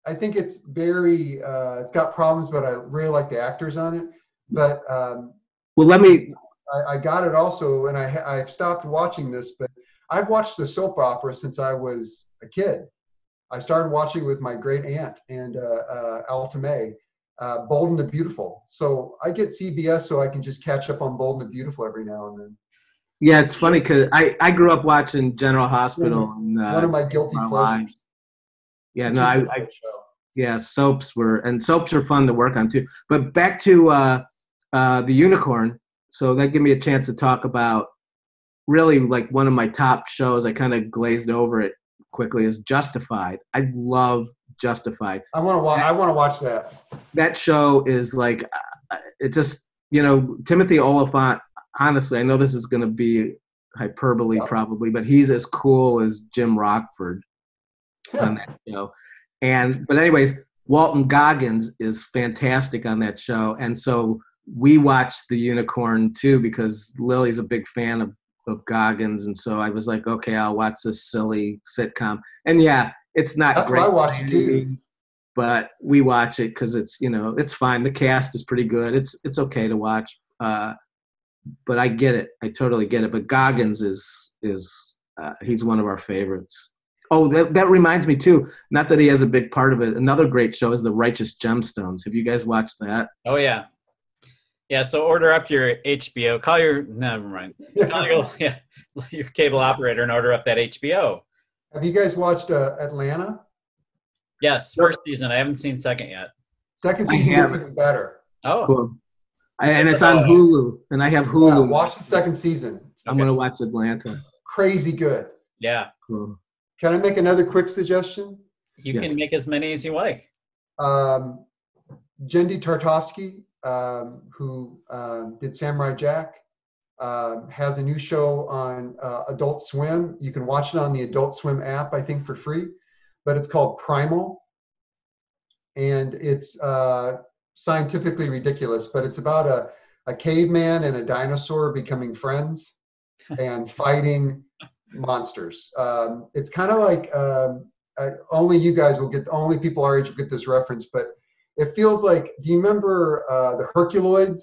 Speaker 4: I think it's very. Uh, it's got problems, but I really like the actors on it. But um,
Speaker 3: Well, let me.
Speaker 4: I, I got it also, and I I've stopped watching this, but I've watched the soap opera since I was a kid. I started watching with my great aunt and uh, uh, Alta May, uh, Bold and the Beautiful. So I get CBS so I can just catch up on Bold and the Beautiful every now and then.
Speaker 3: Yeah, it's funny because I I grew up watching General Hospital. And, uh,
Speaker 4: One of my guilty pleasures.
Speaker 3: Yeah, no, I, I yeah, soaps were and soaps are fun to work on too. But back to uh, uh, the unicorn. So that gave me a chance to talk about really like one of my top shows. I kind of glazed over it quickly. Is Justified. I love Justified.
Speaker 4: I want to watch. I want to watch that.
Speaker 3: That show is like uh, it just you know Timothy Olyphant. Honestly, I know this is going to be hyperbole
Speaker 4: Yeah.
Speaker 3: probably, but he's as cool as Jim Rockford on that show. And but anyways, Walton Goggins is fantastic on that show, and so we watched the Unicorn too because Lily's a big fan of of Goggins, and so I was like, okay, I'll watch this silly sitcom. And yeah, it's not
Speaker 4: That's
Speaker 3: great,
Speaker 4: I it too.
Speaker 3: But we watch it because it's you know it's fine. The cast is pretty good. It's it's okay to watch. Uh, but I get it. I totally get it. But Goggins is is uh, he's one of our favorites. Oh, that, that reminds me too. Not that he has a big part of it. Another great show is The Righteous Gemstones. Have you guys watched that?
Speaker 2: Oh yeah. Yeah, so order up your HBO. Call your never mind. Call your, yeah, your cable operator and order up that HBO.
Speaker 4: Have you guys watched uh, Atlanta?
Speaker 2: Yes, first season. I haven't seen second yet.
Speaker 4: Second season gets even better.
Speaker 2: Oh,
Speaker 3: Cool. I, and it's on Hulu, and I have
Speaker 4: Yeah,
Speaker 3: Hulu.
Speaker 4: watch the second season.
Speaker 3: I'm
Speaker 2: okay.
Speaker 3: gonna watch Atlanta.
Speaker 4: Crazy good.
Speaker 2: yeah.
Speaker 3: Cool.
Speaker 4: Can I make another quick suggestion?
Speaker 2: You
Speaker 3: Yes.
Speaker 2: can make as many as you like.
Speaker 4: um, Genndy Tartakovsky, um, who um, did Samurai Jack, um, has a new show on uh, Adult Swim. You can watch it on the Adult Swim app, I think, for free. But it's called Primal, and it's uh, scientifically ridiculous. But it's about a, a caveman and a dinosaur becoming friends and fighting monsters. Um, it's kind of like um, I, only you guys will get. Only people our age will get this reference, but it feels like. Do you remember uh, the Herculoids?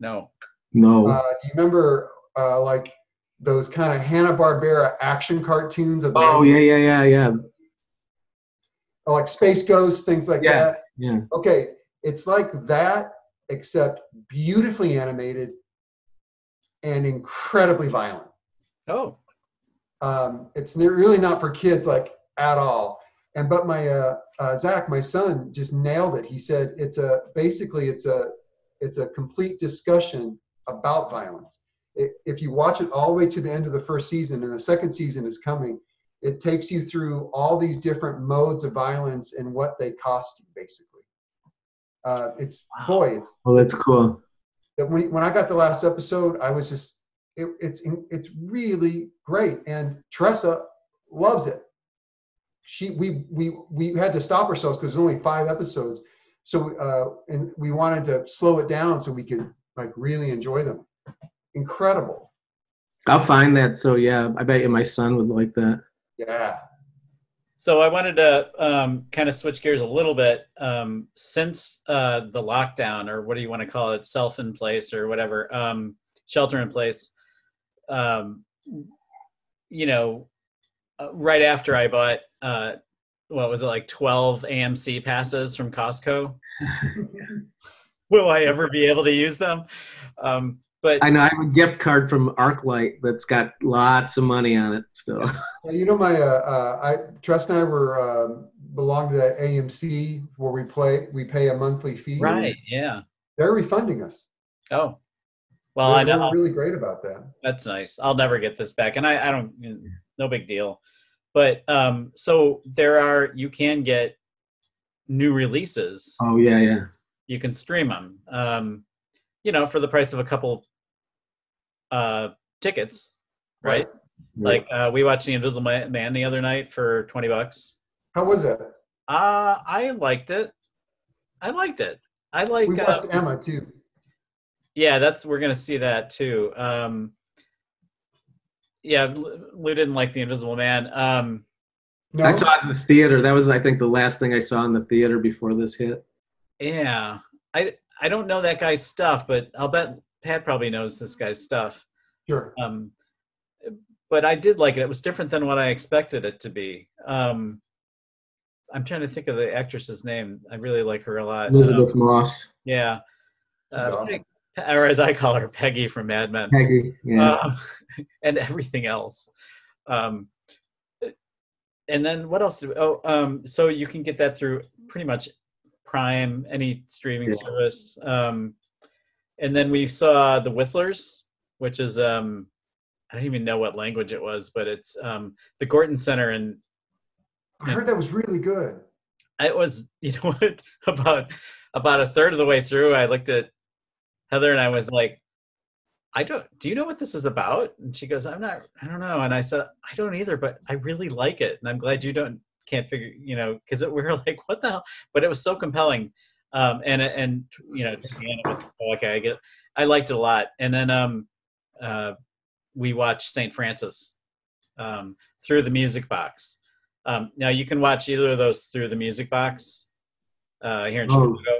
Speaker 2: No.
Speaker 3: No.
Speaker 4: Uh, do you remember uh, like those kind of Hanna Barbera action cartoons of
Speaker 3: oh
Speaker 4: 80s?
Speaker 3: yeah, yeah, yeah, yeah,
Speaker 4: like Space Ghost, things like
Speaker 3: Yeah.
Speaker 4: that.
Speaker 3: yeah.
Speaker 4: Okay, it's like that, except beautifully animated and incredibly violent.
Speaker 2: Oh.
Speaker 4: Um, it's really not for kids like at all. And but my uh, uh, Zach, my son, just nailed it. He said it's a basically it's a it's a complete discussion about violence. I if you watch it all the way to the end of the first season, and the second season is coming, it takes you through all these different modes of violence and what they cost you, basically. Uh, it's
Speaker 2: Wow.
Speaker 4: boy, it's
Speaker 3: Oh, that's cool.
Speaker 4: that when when I got the last episode, I was just it, it's it's really great, and Tressa loves it. She we we we had to stop ourselves because there's only five episodes, so uh, and we wanted to slow it down so we could like really enjoy them. Incredible,
Speaker 3: I'll find that. So yeah, I bet you my son would like that.
Speaker 4: yeah.
Speaker 2: So I wanted to um, kind of switch gears a little bit. Um, since uh, the lockdown, or what do you want to call it, self in place or whatever, um, shelter in place. Um, you know, uh, right after I bought, uh, what was it like, twelve AMC passes from Costco? Will I ever be able to use them? Um, but
Speaker 3: I know I have a gift card from ArcLight that's got lots of money on it still.
Speaker 4: Well, you know, my uh, uh, I Tress and I were um, belong to that AMC where we play we pay a monthly fee.
Speaker 2: right, yeah.
Speaker 4: They're refunding us.
Speaker 2: Oh, well, I
Speaker 4: they're,
Speaker 2: know.
Speaker 4: really great about that.
Speaker 2: That's nice. I'll never get this back, and I, I don't. No big deal. But um, so there are. You can get new releases.
Speaker 3: Oh yeah, yeah.
Speaker 2: You can stream them. Um, you know, for the price of a couple uh tickets, right? Like uh, we watched The Invisible Man the other night for twenty bucks.
Speaker 4: How was it?
Speaker 2: Uh I liked it. I liked it. I like.
Speaker 4: We
Speaker 2: uh,
Speaker 4: watched Emma too.
Speaker 2: Yeah, that's we're gonna see that too. Um, yeah, Lou Lou didn't like The Invisible Man. Um,
Speaker 4: No,
Speaker 3: I saw it in the theater. That was, I think, the last thing I saw in the theater before this hit.
Speaker 2: Yeah, I I don't know that guy's stuff, but I'll bet Pat probably knows this guy's stuff.
Speaker 4: sure.
Speaker 2: Um, but I did like it. It was different than what I expected it to be. Um, I'm trying to think of the actress's name. I really like her a lot.
Speaker 3: Elisabeth
Speaker 2: Um,
Speaker 3: Moss,
Speaker 2: yeah, uh,
Speaker 4: awesome.
Speaker 2: Or as I call her, Peggy from Mad Men.
Speaker 3: Peggy. Yeah.
Speaker 2: um, and everything else. Um, and then what else? Do oh, um, so you can get that through pretty much Prime, any streaming
Speaker 3: Yeah.
Speaker 2: service. Um, and then we saw the Whistlers, which is um, I don't even know what language it was, but it's um, the Gorton Center, and
Speaker 4: I heard that was really good.
Speaker 2: it was you know what about about a third of the way through, I looked at Heather and I was like, I don't. Do you know what this is about? And she goes, I'm not. I don't know. And I said, I don't either, but I really like it, and I'm glad you don't can't figure. You know, because we were like, what the hell? But it was so compelling, um, and and you know, end was oh, okay. I get. I liked it a lot, and then um, uh, we watched Saint Frances um, through the Music Box. Um, now you can watch either of those through the Music Box uh, here in
Speaker 3: Oh.
Speaker 2: Chicago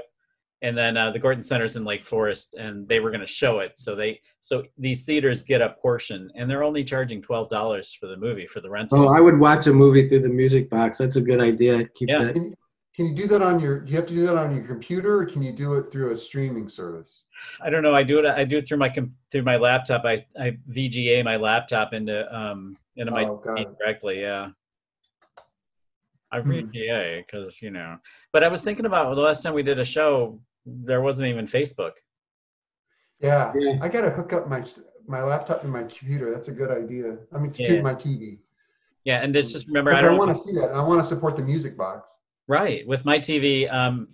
Speaker 2: and then uh, the Gorton Center's in Lake Forest, and they were going to show it. So they, so these theaters get a portion, and they're only charging twelve dollars for the movie for the rental.
Speaker 3: Oh, I would watch a movie through the music box. That's a good idea. Keep
Speaker 2: Yeah.
Speaker 3: that.
Speaker 4: Can, can you do that on your? Do you have to do that on your computer, or can you do it through a streaming service?
Speaker 2: I don't know. I do it. I do it through my com- through my laptop. I I VGA my laptop into um into my
Speaker 4: Oh, got
Speaker 2: TV
Speaker 4: it.
Speaker 2: directly. Yeah. I
Speaker 4: Hmm.
Speaker 2: VGA because you know, but I was thinking about the last time we did a show, there wasn't even Facebook.
Speaker 4: Yeah,
Speaker 3: Yeah.
Speaker 4: I got to hook up my my laptop to my computer. That's a good idea. I mean, to
Speaker 2: Yeah.
Speaker 4: my TV.
Speaker 2: Yeah, and it's just remember I
Speaker 4: I,
Speaker 2: don't
Speaker 4: want to see that. and I want to support the music box.
Speaker 2: Right, with my TV, um,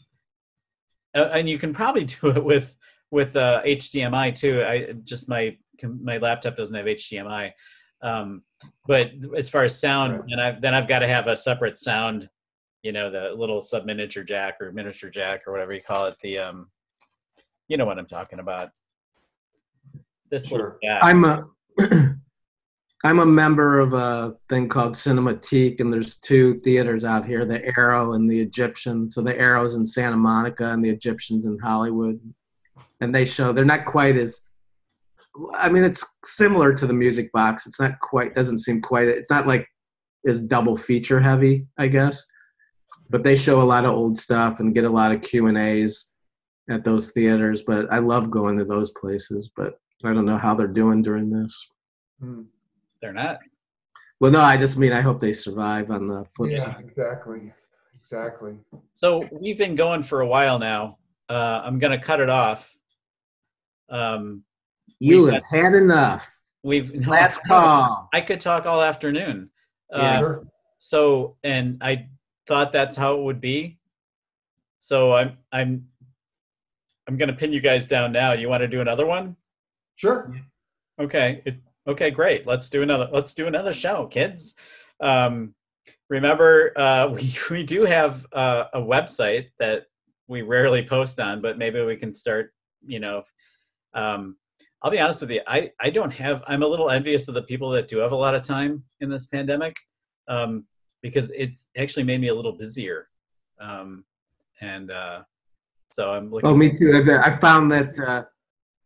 Speaker 2: and you can probably do it with with uh, HDMI too. I just my my laptop doesn't have HDMI, um, but as far as sound,
Speaker 4: Right.
Speaker 2: and I then I've got to have a separate sound, you know, the little sub miniature jack or miniature jack or whatever you call it. The um, you know what I'm talking about. This little
Speaker 4: Sure.
Speaker 2: jack.
Speaker 3: I'm a. I'm a member of a thing called Cinematheque, and there's two theaters out here: the Arrow and the Egyptian. So the Arrow's in Santa Monica, and the Egyptian's in Hollywood. And they show they're not quite as. I mean, it's similar to the Music Box. It's not quite. Doesn't seem quite. It's not like is double feature heavy, I guess. But they show a lot of old stuff and get a lot of Q and A's at those theaters. But I love going to those places. But I don't know how they're doing during this.
Speaker 4: Hmm.
Speaker 2: They're not.
Speaker 3: Well, no, I just mean I hope they survive on the flip
Speaker 4: Yeah,
Speaker 3: side.
Speaker 4: exactly. Exactly.
Speaker 2: So we've been going for a while now. Uh, I'm going to cut it off. Um,
Speaker 3: You
Speaker 2: We've
Speaker 3: have had enough.
Speaker 2: we've no,
Speaker 3: Last call.
Speaker 2: I could talk all afternoon.
Speaker 3: Yeah.
Speaker 2: Uh, so, and I thought that's how it would be. So I'm I'm I'm going to pin you guys down now. You want to do another one?
Speaker 4: Sure.
Speaker 2: Okay. It, okay, great. Let's do another. Let's do another show, kids. Um, remember, uh, we we do have uh, a website that we rarely post on, but maybe we can start. You know, um, I'll be honest with you. I I don't have. I'm a little envious of the people that do have a lot of time in this pandemic, um, because it's actually made me a little busier. Um, and uh, so I'm looking.
Speaker 3: Oh, me too. I, I found that uh,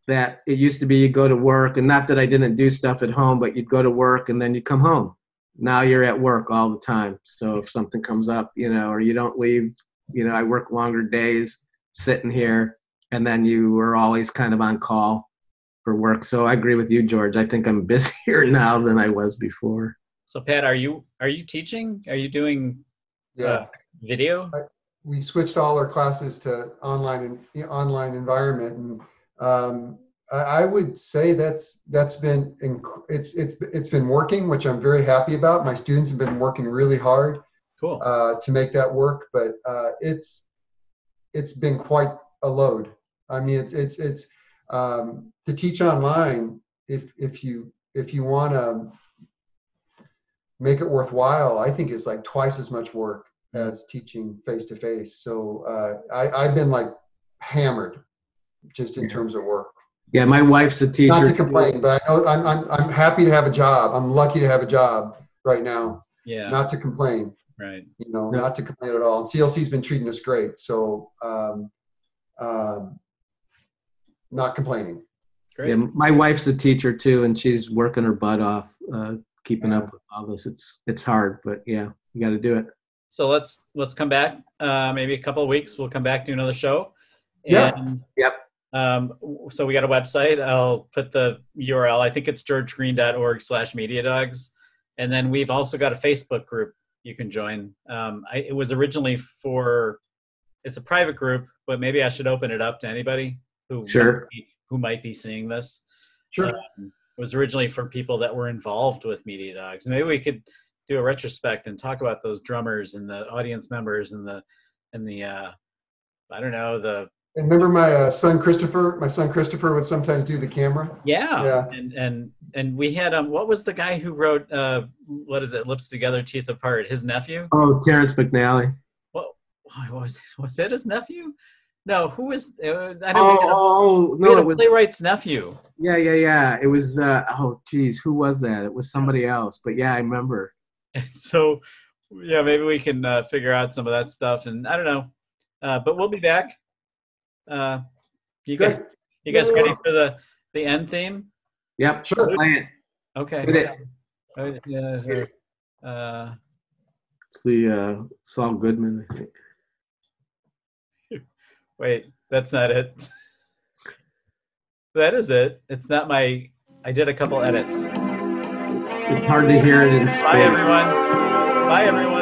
Speaker 3: that it used to be you go to work, and not that I didn't do stuff at home, but you'd go to work and then you'd come home. Now you're at work all the time. So if something comes up, you know, or you don't leave, you know, I work longer days sitting here, and then you were always kind of on call for work. So I agree with you, George. I think I'm busier now than I was before.
Speaker 2: So Pat, are you are you teaching? Are you doing
Speaker 4: Yeah.
Speaker 2: uh, video?
Speaker 4: we switched all our classes to online and online environment and um, I, I would say that's that's been inc- it's it's it's been working which i'm very happy about my students have been working really hard
Speaker 2: Cool.
Speaker 4: uh, to make that work but uh, it's it's been quite a load i mean it's it's it's um, to teach online if if you if you want to make it worthwhile i think it's like twice as much work as teaching face to face. So uh, I, I've been like hammered, just in terms of work.
Speaker 3: Yeah, my wife's a teacher.
Speaker 4: Not to complain, but I know I'm, I'm I'm happy to have a job. I'm lucky to have a job right now.
Speaker 2: yeah.
Speaker 4: Not to complain,
Speaker 2: right.
Speaker 4: you know,
Speaker 3: No.
Speaker 4: not to complain at all. And CLC's been treating us great, so um, um, not complaining.
Speaker 2: Great.
Speaker 3: Yeah, my wife's a teacher too, and she's working her butt off, uh, keeping
Speaker 4: Yeah.
Speaker 3: up with all this. It's it's hard, but yeah, you got to do it.
Speaker 2: So let's let's come back. Uh, maybe a couple of weeks. We'll come back to another show.
Speaker 4: Yeah.
Speaker 3: Yep.
Speaker 2: Um, so we got a website. I'll put the URL. I think it's georgegreen.org slash media dogs. And then we've also got a Facebook group you can join. Um, I, it was originally for, it's a private group, but maybe I should open it up to anybody who
Speaker 3: Sure.
Speaker 2: might be, who might be seeing this.
Speaker 4: Sure.
Speaker 2: Um, it was originally for people that were involved with Media Dogs. And maybe we could do a retrospect and talk about those drummers and the audience members and the and the uh, I don't know the
Speaker 4: And remember my uh, son Christopher? My son Christopher would sometimes do the camera.
Speaker 2: yeah,
Speaker 4: Yeah.
Speaker 2: and and and we had um what was the guy who wrote uh what is it lips together teeth apart his nephew
Speaker 3: Oh, Terrence McNally.
Speaker 2: what why was was that his nephew no who was uh, I
Speaker 3: Oh,
Speaker 2: know a,
Speaker 3: oh, no, it was
Speaker 2: playwright's nephew
Speaker 3: yeah, yeah, yeah. It was uh, oh, geez, who was that? It was somebody else, but yeah, I remember.
Speaker 2: And so yeah maybe we can uh, figure out some of that stuff and i don't know uh, but we'll be back uh, you guys you guys
Speaker 4: Yeah.
Speaker 2: ready for the the end theme
Speaker 3: Yep,
Speaker 4: Sure.
Speaker 2: okay
Speaker 3: Hit it.
Speaker 2: Uh, yeah, uh,
Speaker 3: It's the uh, Saul Goodman. I think.
Speaker 2: Wait that's not it. That is it. It's not my i did a couple edits.
Speaker 3: It's hard to hear it in
Speaker 2: bye everyone. Bye everyone